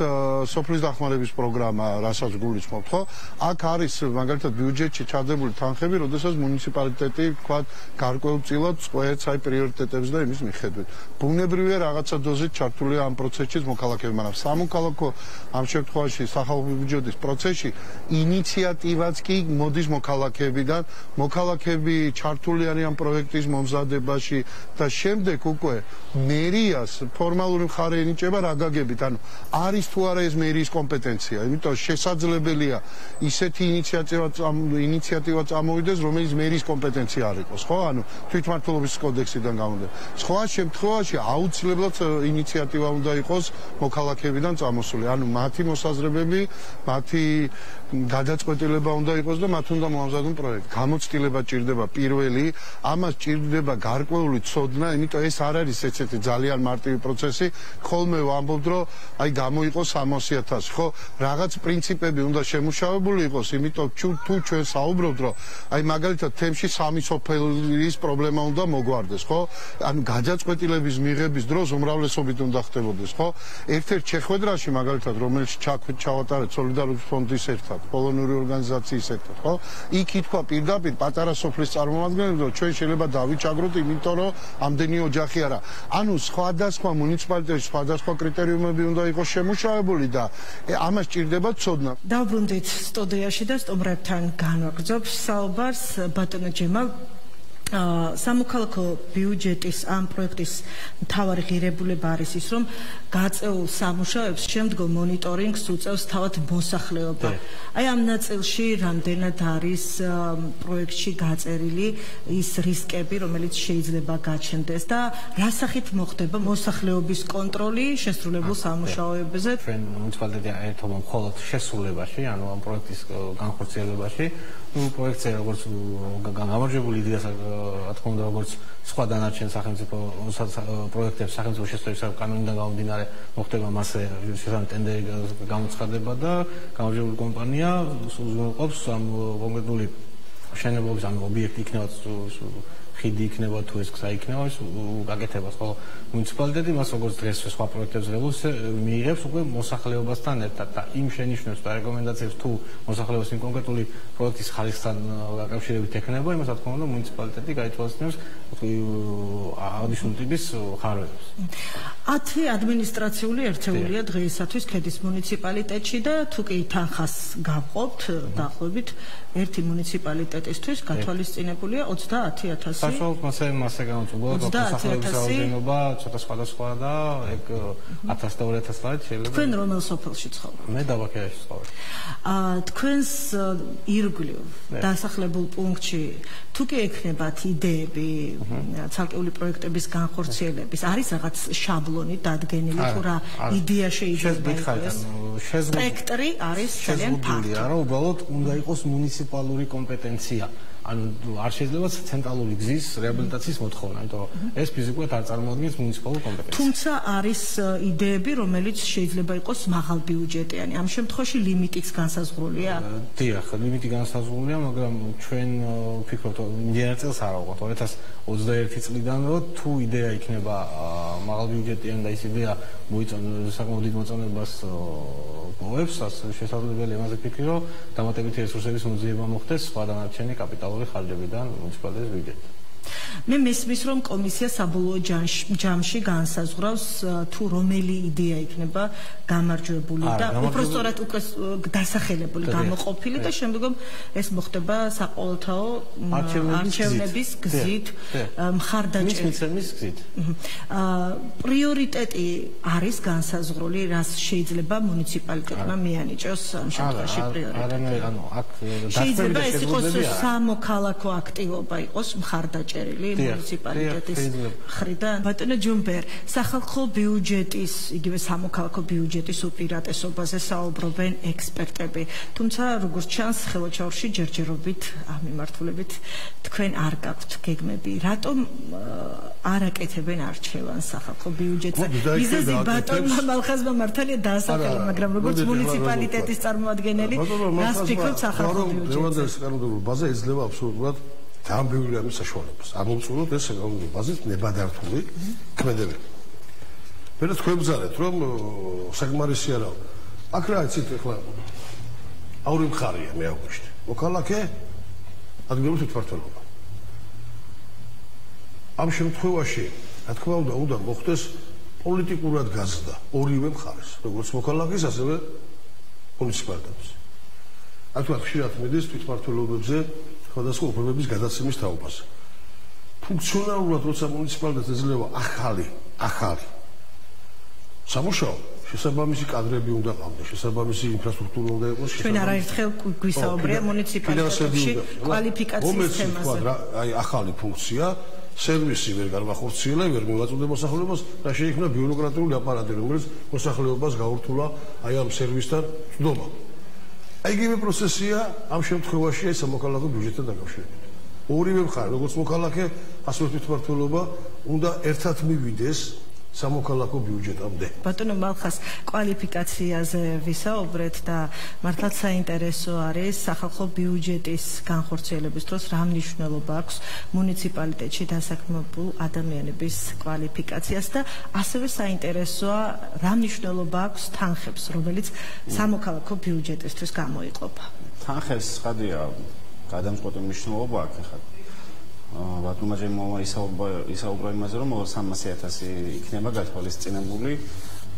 სოფლის დახმარების პროგრამა, რასაც გულისხმობთ, ხო? აქ არის მაგალითად ბიუჯეტში ჩადებული თანხები, როდესაც მუნიციპალიტეტი თქვა გარკვეულწილად წყვეტს აი პრიორიტეტებს და იმის მიხედვით. ბუნებრივია რაღაცა დოზით ჩართულია ამ პროცესში მოქალაქეები, მაგრამ სამოქალაქო ამ შემთხვევაში სახალხო ბიუჯეტის პროცესში ინიციატივაც კი მოდის მოქალაქეებიდან, მოქალაქეები ჩართული არიან პროექტის მომზადებაში და შემდეგ უკვე მერიას ფორმალური მხარე ენიჭება რა გაგებით ანუ არის თუ არა ეს მერიის კომპეტენცია? იმიტომ შესაძლებელია ისეთი ინიციატივა ინიციატივა წამოვიდეს რომელიც მერიის კომპეტენცია არ იყოს ხო? ანუ თვითმმართველობის კოდექსიდან გამომდინარე სხვა შემთხვევაში აუცილებლად ინიციატივა უნდა იყოს მოქალაქეებიდან წამოსული. ანუ მათი მოსაზრებები მათი გადაწყვეტილება უნდა იყოს და მათ უნდა მოამზადონ პროექტი გამოცდილება ჭირდება პირველი ამას ჭირდება გარკვეული ცოდნა იმიტომ ეს არ არის ესეთი ძალიან მარტივი პროცესი. ხოლმე ვამბობ, რომ აი გამოიყო 600.000, ხო? რაღაც პრინციპები უნდა შემუშავებული იყოს, იმიტომ თუ ჩვენ საუბრობთ, რომ აი მაგალითად თემში სამი სოფლის პრობლემა უნდა მოგვარდეს, ხო? ანუ გაძაწყვეტილების მიღების დროს უმრავლესობით უნდა ხდებოდეს, ხო? ერთ-ერთ შეხვედრაში მაგალითად რომელიც ჩავატარეთ სოლიდარობის ფონდის ერთად, პოლონური ორგანიზაციის ერთად, ხო? იქ ითქვა პირდაპირ პატარა სოფლის წარმომადგენლებს, რომ ჩვენ შეიძლება დავიჭაგროთ, იმიტომ რომ ამ რამდენი ოჯახი არა. ანუ სხვადასხვა მუნიციპალიტეტში სხვადასხვა კრიტერიუმები უნდა იყოს შემუშავებული და ამას ჭირდება ცოდნა. დავბრუნდით სტუდიაში და სტუმრებთან განვაგრძობ საუბარს ბატონო ჯემალ სამოქალაქო ბიუჯეტის ამ პროექტის მთავარი ღირებულება არის ის, რომ გაწეულ სამუშაოებს შემდგომ მონიტორინგს უწევს თავად მოსახლეობა. აი ამ ნაწილში რამდენად არის პროექტში გაწერილი ის რისკები, რომელიც შეიძლება გაჩნდეს და რა სახით მოხდება მოსახლეობის კონტროლი შესრულებულ სამუშაოებზე? ჩვენ მუნიციპალიტეტი ერთობა მხოლოდ შესრულებაში, ანუ ამ პროექტის განხორციელებაში პროექტზე როგორც გამარჯვებული იდეას რა თქმა უნდა როგორც სხვა დანარჩენ სახელმწიფო პროექტებს სახელმწიფო შესწავლების კანონიდან გამომდინარე მოხდება მასე შესაძლოა ტენდერი გამოცხადება და გამარჯვებული კომპანია უზრუნველყოფს ამ კონკრეტული შენებობის ან ობიექტი იქნება ხიდი იქნება თუ ეს გზა იქნება ის გაკეთებას ხოლო მუნიციპალიტეტი მას როგორც დღეს სხვა პროექტებს ღებულს მიიღებს უკვე მოსახლეობასთან ერთად. და იმ შენიშვნებს და რეკომენდაციებს თუ მოსახლეობის იმ კონკრეტული პროექტის ხარისხთან დაკავშირებით ექნება იმას რა თქმა უნდა მუნიციპალიტეტი გაითვალისწინებს აღნიშნული ტიპის ხარვებს. 10 ადმინისტრაციული ერთეულია დღეისათვის ქედის მუნიციპალიტეტში და თუ კი თანხას გავყოფთ დაახლოებით ერთი მუნიციპალიტეტისთვის გათვალისწინებულია 30000 საშუალოდ მასე მასე გამოწვევა მოსახლეობის რაოდენობა ცოტა სხვადასხვა და ეგ 1000 და 2000 ლარი შეიძლება თქვენ რომელ სოფელში ცხოვრობთ? მე დაბაქიაში ცხოვრობ. აა თქვენს ირგვლივ დასახლებულ პუნქტში თუ კი ექნებათ იდეები ცალკეული პროექტების განხორციელების არის რაღაც შაბლონი დადგენილი თუ რა იდეა შეიძლება იყოს სპექტრი არის ძალიან ფართო არა უბრალოდ უნდა იყოს მუნიციპალური კომპეტენცია ანუ არ შეიძლება ცენტრალური გზის რეაბილიტაციის მოთხოვნა, იმიტომ რომ ეს ფიზიკურად არ წარმოადგენს მუნიციპალურ კომპეტენციას. თუმცა არის იდეები, რომელიც შეიძლება იყოს მაღალ ბიუჯეტიანი. ამ შემთხვევაში ლიმიტიც განსაზღვრულია? დიახ, ლიმიტი განსაზღვრულია, მაგრამ ჩვენ ვფიქრობთ, იმდენად წელს არ აღვყოთ 2021 წლიდან, რომ თუ იდეა იქნება მაღალ ბიუჯეტიანი და ის იდეა მოიწონოს საკმაოდ დიდ მოწონებას მოებს, ასე შესაძლებელია იმაზე ფიქრი, რომ დამატებითი რესურსების მოძიება მოხდეს სხვა დანარჩენი კაპიტალური მუნიციპალური ხარჯებიდან მუნიციპალიტეტის ბიუჯეტიდან. მე მესმის რომ კომისია საბოლოო ჯამში განსაზღვრავს თუ რომელი იდეა იქნება გამარჯვებული და უფრო სწორად უკვე დასახელებული, გამოყოფილი და შემდგომ ეს მოხდება საყოველთაო არჩევნების გზით. მხარდაჭერა. მისმის გზით. აა პრიორიტეტი არის განსაზღვრული, რას შეიძლება მუნიციპალიტეტმა მიანიჭოს ამ შემთხვევაში პრიორიტეტი. არა, არა, ანუ აქ შეიძლება ეს იყოს სამოქალაქო აქტივობა, იყოს მხარდაჭერა მხარდაჭერილი მუნიციპალიტეტის ხრიდან. ბატონო ჯუმბერ, სახალხო ბიუჯეტის, იგივე სამოქალაქო ბიუჯეტის უპირატესობაზე საუბრობენ ექსპერტები. თუმცა როგორც ჩანს, ხელოჩაურში ჯერჯერობით ამ მიმართულებით თქვენ არ გაქვთ გეგმები. რატომ არ აკეთებენ არჩევანს სახალხო ბიუჯეტზე? მიზეზი ბატონმა მალხაზმა მართალია დაასახელა, მაგრამ როგორც მუნიციპალიტეტის წარმოადგენელი, რას ფიქრობთ სახალხო ბიუჯეტზე? დევანდერის კანონმდებლობის ბაზა ეძლევა აბსოლუტურად ძალიან ბევრი რამის საშუალებას. ამოვწუროთ ეს კანონმდებლობის ბაზით ნებადართული ქმედებები. მე თქვენ ბზარეთ, რომ საკმარისი არა. აქ რა იცით ახლა აური მხარია მე აგვიშთე. მოქალაქე ადგილობრივი თვითმართველობა. ამ შემთხვევაში, რა თქმა უნდა, უნდა მოხდეს პოლიტიკურად გაზრდა ორივე მხარეს, როგორც მოქალაქის, ასევე მუნიციპალიტეტის. აკეთებ ხშირად მედის თვითმართველობებზე სხვადასხვა უფლებების გადაცემის თაობას. ფუნქციონალურად როცა მუნიციპალიტეტს ეძლევა ახალი, ახალი სამუშაო შესაბამისი კადრები უნდა ყავდეს, შესაბამისი ინფრასტრუქტურა უნდა იყოს. ჩვენ არაერთხელ გვისაუბრია მუნიციპალიტეტებში კვალიფიკაციის თემაზე. აი ახალი ფუნქცია სერვისი ვერ განახორციელა, ვერ მივაწოდე მოსახლეობას და შეიქმნა ბიუროკრატიული აპარატი, რომელიც მოსახლეობას გაურთულა აი ამ სერვისთან ცდობა. აი იგივე პროცესია ამ შემთხვევაში აი სამოქალაქო ბიუჯეტთან დაკავშირებით. ორივე მხარე, როგორც მოქალაქე, ასევე თვითმართველობა უნდა ერთად მივიდეს სამოქალაქო ბიუჯეტამდე. ბატონო მალხას კვალიფიკაციაზე ვისაუბრეთ და მართლაც საინტერესო არის სახალხო ბიუჯეტის განხორციელების დროს რა მნიშვნელობა აქვს მუნიციპალიტეტში დასაქმებულ ადამიანების კვალიფიკაციას და ასევე საინტერესოა რა მნიშვნელობა აქვს თანხებს, რომელიც სამოქალაქო ბიუჯეტისთვის გამოიყოფა. თანხებს ხადია გადამწყვეტი მნიშვნელობა აქვს ხა ბატონმა ჯემოვა ისაუბრა ისაუბრა იმაზე რომ 300000 იქნება გათვალისწინებული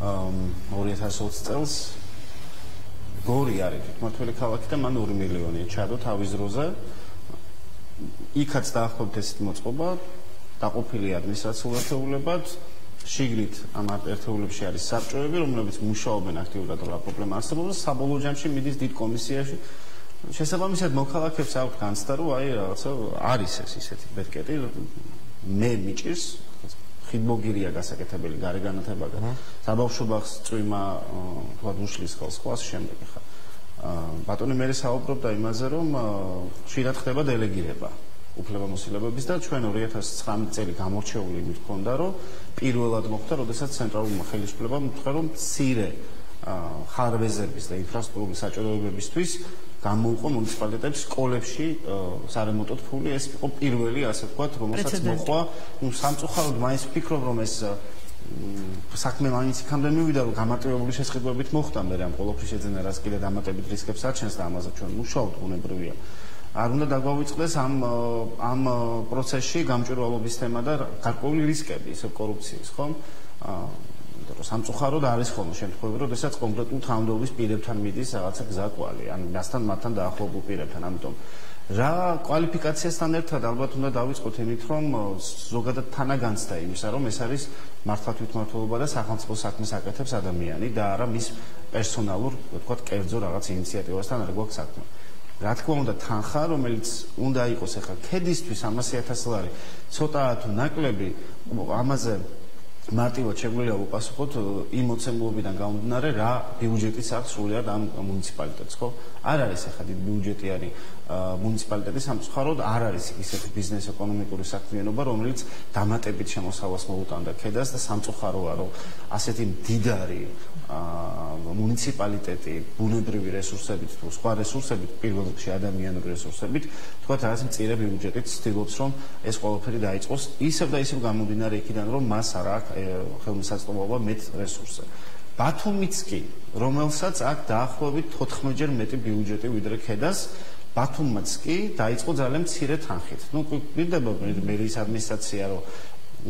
2020 წელს. გორი არის თვითმართველი ქალაქი და მან 2 მილიონი. ჩადო თავის დროზე. იქაც დაახლოებით ესეთი მოწყობა. დაყოფილი ადმინისტრაციულ ერთეულებად შიგნით ამ ერთეულებში არის საბჭოები რომლებიც მუშაობენ აქტიურად რა პრობლემა არსებობს. საბოლოო ჯამში მიდის დიდ კომისიაში შესაბამისად მოქალაქეებს აქვს განცდა რომ აი რაღაცა არის ეს ისეთი ბერკეტი მე მიჭირს ხიდმოგირია გასაკეთებელი გარეგანათება და საბავშვო ბაღს წვიმა თქვა უშლის ხელს ასე შემდეგ ხა. ბატონი მე საუბრობდა იმაზე რომ შეიძლება ხდება დელეგირება უფლებამოსილებების და ჩვენ 2019 წელი გამორჩეული მithქონდა რომ პირველად მოხდა როდესაც ცენტრალურმა ხელისუფლებამ თქვა რომ ცირე ხარვეზების და ინფრასტრუქტურის საჭიროებებისთვის გამოუყო მუნიციპალიტეტებს სკოლებში სარემონტო ფული. ეს იყო პირველი ასე ვთქვათ რომელსაც მოყვა ნუ სამწუხაროდ მაინც ვფიქრობ რომ ეს საქმე მაინც იქამდე მივიდა რომ გამარტივებული შესაძლებლობით მოხდა მე ამ ყოველთვის შეძენა რას კიდე დამატებით რისკებს აჩენს და ამაზე ჩვენ მუშაობთ უნებროვია არ უნდა დაგვავიწყდეს ამ ამ პროცესში გამჭვირვალობის თემა და გარკვეული რისკები ისე კორუფციის ხო აა რომ სამწუხაროდ არის ხოლმე შემთხვევები, როდესაც კონკრეტულ თანამდებობის პირებთან მიდის რაღაცა გზაკვალი, ან მასთან მათთან დაახლოებულ პირებთან, ამიტომ რა კვალიფიკაციასთან ერთად ალბათ უნდა დავიწყოთ იმით, რომ ზოგადად თანაგანცდა იმისა, რომ ეს არის მართლა თვითმმართველობა და სახელმწიფო საქმეს აკეთებს ადამიანი და არა მის პერსონალურ, თქვათ, კერძო რაღაც ინიციატივასთან არ გვაქვს საქმე. რა თქმა უნდა, თანხა, რომელიც უნდა იყოს ახლა ქედისთვის 100.000 ლარი, ცოტაა თუ ნაკლები, ამაზე მარტივად შეგვიძლია უპასუხოთ იმ მოცემულობიდან გამომდინარე რა ბიუჯეტის აქვს სრულიად ამ მუნიციპალიტეტს ხო? არ არის ახლა დიდი ბიუჯეტი არის მუნიციპალიტეტის სამწუხაროდ არ არის ისეთი ბიზნეს ეკონომიკური საქმიანობა რომელიც დამატებით შემოსავალს მოუტანდა ქედას და სამწუხაროა რომ ასეთი დიდარი მუნიციპალიტეტი ბუნებრივი რესურსებით თუ სხვა რესურსებით პირველ რიგში ადამიანური რესურსებით თქვა რაღაც მწირე ბიუჯეტით ცდილობს რომ ეს ყველაფერი დაიწყოს ისევ და ისევ გამომდინარე იქიდან რომ მას არ აქვს ხელმისაწვდომობა მეტ რესურსზე. ბათუმიც კი რომელსაც აქ დაახლოებით 14 ჯერ მეტი ბიუჯეტი ვიდრე ქედას ბათუმაც კი დაიწყო ძალიან მცირე თანხით. ნუ გვიდება მერის ადმინისტრაცია რომ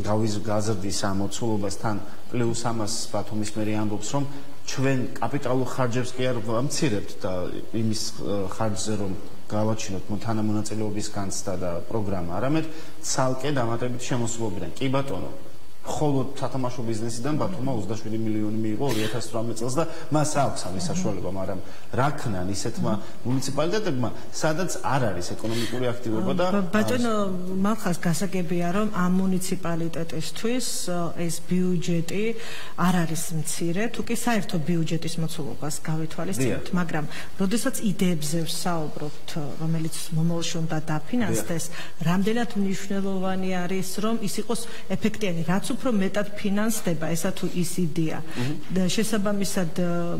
გავიზ გაზრდის ამოცულობასთან პლუს ამას ბათუმის მერი ამბობს რომ ჩვენ კაპიტალურ ხარჯებს კი არ ვამცირებთ და იმის ხარჯზე რომ გავაჩინოთ თანამონაწილეობის განცდა და პროგრამა, არამედ ცალკე დამატებით შემოსულობიდან. კი ბატონო, ხოლოდ სათამაშო ბიზნესიდან ბათუმმა 27 მილიონი მიიღო 2018 წელს და მას აქვს ამის საშუალება, მაგრამ რა ქნან ისეთმა მუნიციპალიტეტებმა, სადაც არ არის ეკონომიკური აქტივობა და ბატონო, მახას გასაგებია, რომ ამ მუნიციპალიტეტისთვის ეს ბიუჯეტი არ არის მცირე, თუ კი საერთო ბიუჯეტის მოცულობას გავითვალისწინებთ, მაგრამ როდესაც იდეებზე ვსაუბრობთ, რომელიც მომავალში უნდა დაფინანსდეს, რამდენად მნიშვნელოვანი არის, რომ ის იყოს ეფექტიანი, რაც უფრო მეტად ფინანსდება ესა თუ ის იდეა. და შესაბამისად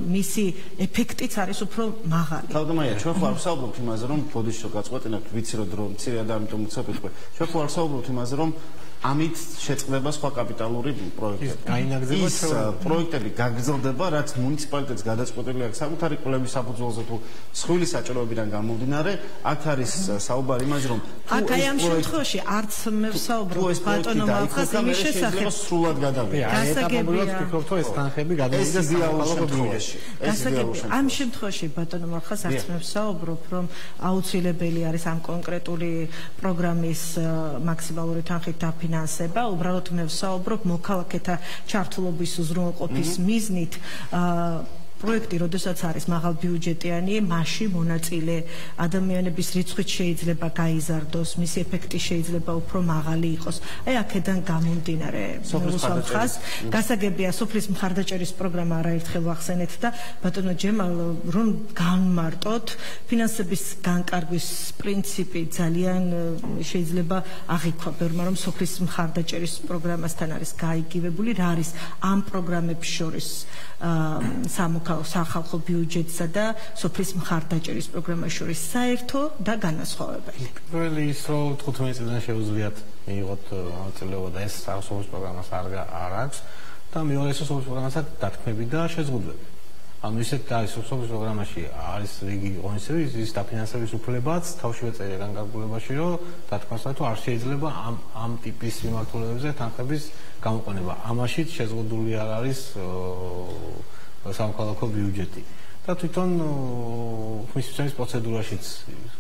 მისი ეფექტიც არის უფრო მაღალი. თავდამაია ჩვენ ხო არ ვსაუბრობთ იმაზე რომ ბოდიშო გაწყვეტინებთ ვიცი რომ დრო მცირე და ამიტომ უცებ ჩვენ ხო არ ვსაუბრობთ იმაზე რომ ამით შეწყდება სხვა კაპიტალური პროექტები. გაინაგდება ის პროექტები გაგრძელდება, რაც მუნიციპალიტეტს გადაწყვეტილი აქვს საკუთარი კლუბის საფუძველზე თუ სხვილი საჭიროებიდან გამომდინარე, აქ არის საუბარი იმაზე, რომ აქ აი ამ შემთხვევაში არც მე ვსაუბრობ ბატონო მალხას იმის შესახებ. სრულად გადავიდა. აი ეტაპობრივად ვფიქრობ, რომ ეს თანხები გადავიდა საქართველოს ბიუჯეტში. გასაგებია. ამ შემთხვევაში ბატონო მალხას არც მე ვსაუბრობ, რომ აუცილებელი არის ამ კონკრეტული პროგრამის მაქსიმალური თანხით დაფინანსება ფინანსება, უბრალოდ მე ვსაუბრობ მოქალაქეთა ჩართულობის უზრუნველყოფის მიზნით აა პროექტი, როდესაც არის მაღალ ბიუჯეტიანი, მასში მონაწილე ადამიანების რიცხვით შეიძლება გაიზარდოს, მისი ეფექტი შეიძლება უფრო მაღალი იყოს. აი აქედან გამომდინარე, მოსახლეს გასაგებია სოფლის მხარდაჭერის პროგრამა არაერთხელ ვახსენეთ და ბატონო ჯემალ რომ განმარტოთ ფინანსების განკარგვის პრინციპი ძალიან შეიძლება აღიქვა ბერმა რომ სოფლის მხარდაჭერის პროგრამასთან არის გაიგივებული რა არის ამ პროგრამების შორის სამო სახალხო ბიუჯეტსა და სოფლის მხარდაჭერის პროგრამას შორის საერთო და განასხვავებელი. პირველი ის რომ 15 წელიწადში შეუძლიათ მიიღოთ მონაწილეობა და ეს სახალხო პროგრამას არ არ აქვს და მეორე ეს სოფლის პროგრამასაც დათქმები და შეზღუდვები. ანუ ისეთ სოფლის პროგრამაში არის რიგი ღონისძიების ის დაფინანსების უფლებაც თავშივე წერია განკარგულებაში რომ დათქვასა თუ არ შეიძლება ამ ამ ტიპის მიმართულებებზე თანხების გამოყენება. ამაშიც შეზღუდული არ არის სამხალხო ბიუჯეტი. და თვითონ ხმისჩემის პროცედურაშიც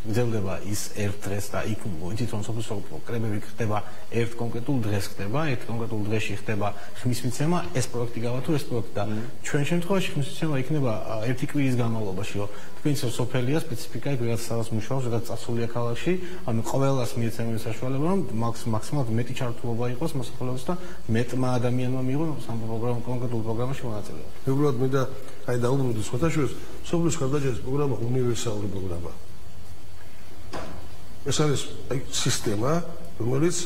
გრძელდება ის ერთ დღეს და იქ თვითონ სოფლის კრებები ხდება ერთ კონკრეტულ დღეს ხდება, ერთ კონკრეტულ დღეში ხდება ხმისმიცემა, ეს პროექტი გავა თუ ეს პროექტი და ჩვენ შემთხვევაში ხმისმიცემა იქნება ერთი კვირის განმავლობაში, რომ თქვენს სოფელია სპეციფიკა იქ რაღაც სადაც მუშაობს, რაღაც წასულია ქალაქში, ანუ ყოველას მიეცემენ საშუალება, რომ მაქსიმალურად მეტი ჩართულობა იყოს მოსახლეობის და მეტმა ადამიანმა მიიღოს სამ პროგრამ კონკრეტულ პროგრამაში მონაწილეობა. უბრალოდ მე და აი დაუბრუნდი სხვათაშორის სოფლის ხარდაჭერის პროგრამა უნივერსალური პროგრამაა. ეს არის აი სისტემა, რომელიც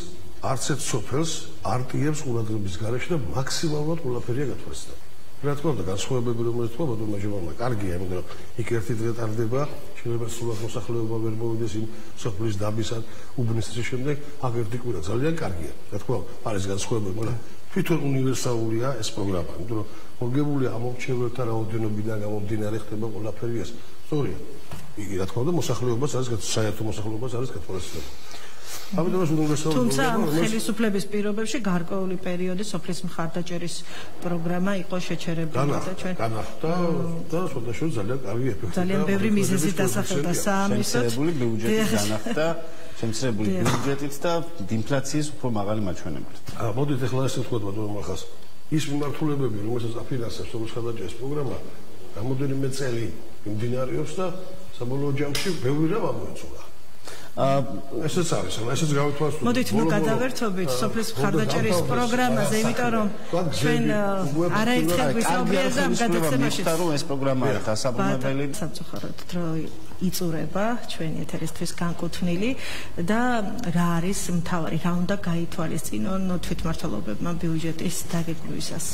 არც ერთ სოფელს არტიებს ყურადღების გარეშე და მაქსიმალურად ყველაფერია გათვალისწინებული. რა თქმა უნდა, განსხვავებები რომელიც თქვა ბატონმა ჟევანმა, კარგია, იმიტომ რომ იქ ერთი დღე ტარდება შეიძლება სულად მოსახლეობა ვერ მოვიდეს იმ სოფლის დაბისად უბნის ისე შემდეგ აქ ერთი კვირა ძალიან კარგია რა თქმა უნდა არის განსხვავებები მაგრამ თვითონ უნივერსალურია ეს პროგრამა იმიტომ რომ მოგებული ამორჩეველთა რაოდენობიდან გამომდინარე ხდება ყველაფერი ეს. სწორია. იგი რა თქმა უნდა მოსახლეობას არის საერთო მოსახლეობას არის გათვალისწინებული ამიტომაც უნივერსალური თუმცა ხელისუფლების პირობებში გარკვეული პერიოდი სოფლის მხარდაჭერის პროგრამა იყო შეჩერებული. და ჩვენ განახდა და შესაძლოა ძალიან კარგი ეფექტი ძალიან ბევრი მიზეზი დასახელდა საამისოდ შემცირებული ბიუჯეტი განახდა შემცირებული ბიუჯეტით და ინფლაციის უფრო მაღალი მაჩვენებლით. ა მოდით ახლა ესე ვთქვათ ბატონო მახას ის მიმართულებები რომელსაც აფინანსებს სოფლის მხარდაჭერის პროგრამა რამოდენიმე წელი მიმდინარეობს და საბოლოო ჯამში ბევრი რამ ამოეწურა ესეც არის, ესეც გავითვალისწინოთ. მოდით ნუ გადავერთობით სოფლის მხარდაჭერის პროგრამაზე, იმიტომ რომ ჩვენ არაერთხელ ვისაუბრეთ ამ გადაცემაში. მითხა რომ ეს პროგრამა არის დასაბრუნებელი. სამწუხაროდ დროი იწურება ჩვენი ეთერისთვის განკუთვნილი და რა არის მთავარი, რა უნდა გაითვალისწინონ თვითმმართველობებმა ბიუჯეტის დაგეგმვისას.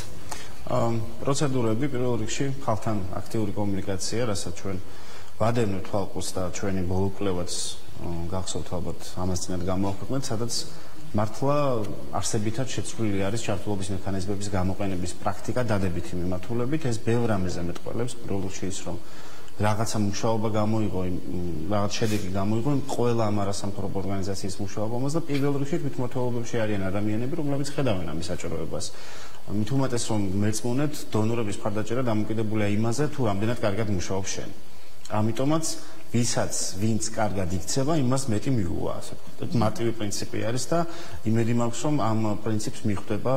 პროცედურები პირველ რიგში ხალხთან აქტიური კომუნიკაცია, რასაც ჩვენ ვადევნებთ ხალხს და ჩვენი ბოლო კვლევაც გახსოვთ ალბათ ამას წინათ გამოვაქვეყნეთ, სადაც მართლა არსებითად შეცვლილი არის ჩართულობის მექანიზმების გამოყენების პრაქტიკა დადებითი მიმართულებით, ეს ბევრ ამაზე მეტყველებს, პროდუქციის ის რომ რაღაცა მუშაობა გამოიღო, რაღაც შედეგი გამოიღო იმ ყველა ამ არასამთავრობო ორგანიზაციის მუშაობამაც და პირველ რიგში თვითმმართველობებში არიან ადამიანები, რომლებიც ხედავენ ამის საჭიროებას. მით უმეტეს რომ მეწმუნეთ, დონორების მხარდაჭერა დამოკიდებულია იმაზე, თუ რამდენად კარგად მუშაობს შენ. ამიტომაც ვისაც ვინც კარგად იქცევა, იმას მეტი მიუვა, ასე ვთქვათ. მარტივი პრინციპი არის და იმედი მაქვს, რომ ამ პრინციპს მიხვდება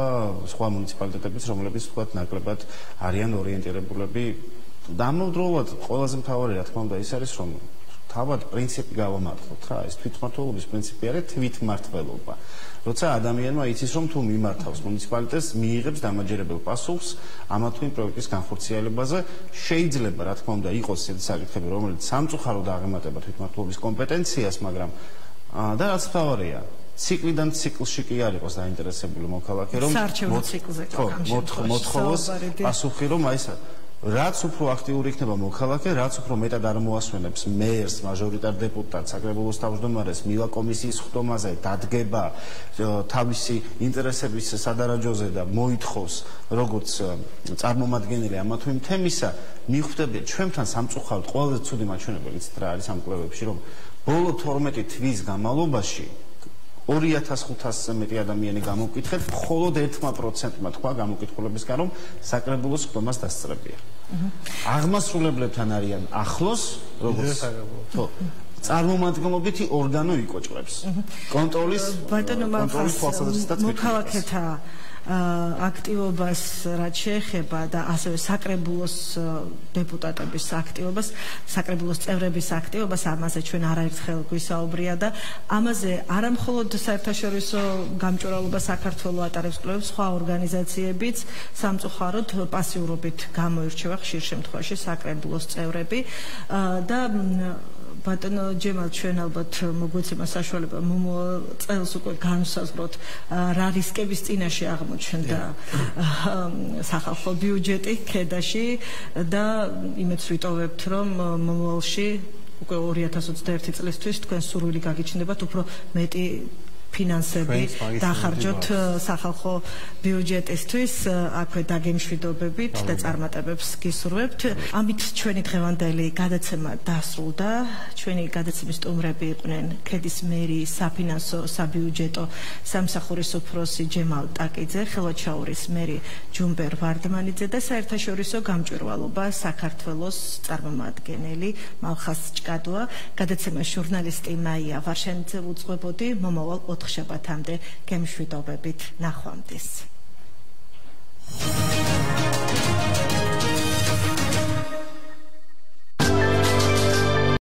სხვა მუნიციპალიტეტებიც, რომლებიც ვთქვათ, ნაკლებად არიან ორიენტირებულები. დამოუკიდებლად ყველაზე მთავარი რა თქმა უნდა ის არის, რომ თავად პრინციპი გავამართლოთ რა, ეს თვითმმართველობის პრინციპი არის თვითმმართველობა. როცა ადამიანმა იცის რომ თუ მიმართავს მუნიციპალიტეტს მიიღებს დამაჯერებელ პასუხს ამა თუ იმ პროექტის განხორციელებაზე შეიძლება რა თქმა უნდა იყოს ეს საკითხები რომელიც სამწუხაროდ აღემატება თვითმმართველობის კომპეტენციას მაგრამ და რაც თავარია ციკლიდან ციკლში კი არ იყოს დაინტერესებული მოქალაქე რომ მოთხოვოს პასუხი რომ აი ეს რაც უფრო აქტიური იქნება მოქალაქე, რაც უფრო მეტად არ მოასვენებს მეერს, მაჟორიტარ დეპუტატს, საკრებულოს თავმჯდომარეს, მილა კომისიის ხდომაზე დადგება თავისი ინტერესების სადარაჯოზე და მოითხოვს როგორც წარმომადგენელი ამა თუ იმ თემისა, მიხვდები ჩვენთან სამწუხაროდ ყველაზე ცუდი მაჩვენებელიც რა არის ამ კვლევებში, რომ ბოლო 12 თვის განმავლობაში 2500-ზე მეტი ადამიანი გამოკითხეთ, მხოლოდ 1%-მა თქვა გამოკითხულებისგან, რომ საკრებულოს ხდომას დასწრებია. აღმასრულებლებთან არიან ახლოს, როგორც ხო წარმომადგენლობითი ორგანო იკოჭრებს. კონტროლის კონტროლის თვალსაზრისითაც მოქალაქეთა აქტივობას რაც შეეხება და ასევე საკრებულოს დეპუტატების აქტივობას, საკრებულოს წევრების აქტივობას, ამაზე ჩვენ არაერთხელ გვისაუბრია და ამაზე არამხოლოდ საერთაშორისო გამჭვირვალობა საქართველოს ატარებს კვლევებს, სხვა ორგანიზაციებიც სამწუხაროდ პასიურობით გამოირჩევა ხშირ შემთხვევაში საკრებულოს წევრები. და ბატონო ჯემალ ჩვენ ალბათ მოგვეცემა საშუალება წელს უკვე განსაზღვროთ რა რისკების წინაშე აღმოჩნდა სახალხო ბიუჯეტი ქედაში და იმედს ვიტოვებთ რომ მომავალში უკვე 2021 წლისთვის თქვენ სურვილი გაგიჩნდებათ უფრო მეტი ფინანსები დახარჯოთ სახალხო ბიუჯეტისთვის აქვე დაგემშვიდობებით და წარმატებებს გისურვებთ. ამით ჩვენი დღევანდელი გადაცემა დასრულდა. ჩვენი გადაცემის სტუმრები იყვნენ ქედის მერი, საფინანსო, საბიუჯეტო სამსახურის უფროსი ჯემალ ტაკიძე, ხელოჩაურის მერი ჯუმბერ ვარდმანიძე და საერთაშორისო გამჭვირვალობა საქართველოს წარმომადგენელი მალხას ჭკადოა. გადაცემას ჟურნალისტი მაია ვარშენიძე უძღვებოდი მომავალ ოთხ შაბათამდე გემშვიდობებით ნახვამდის. Thank you.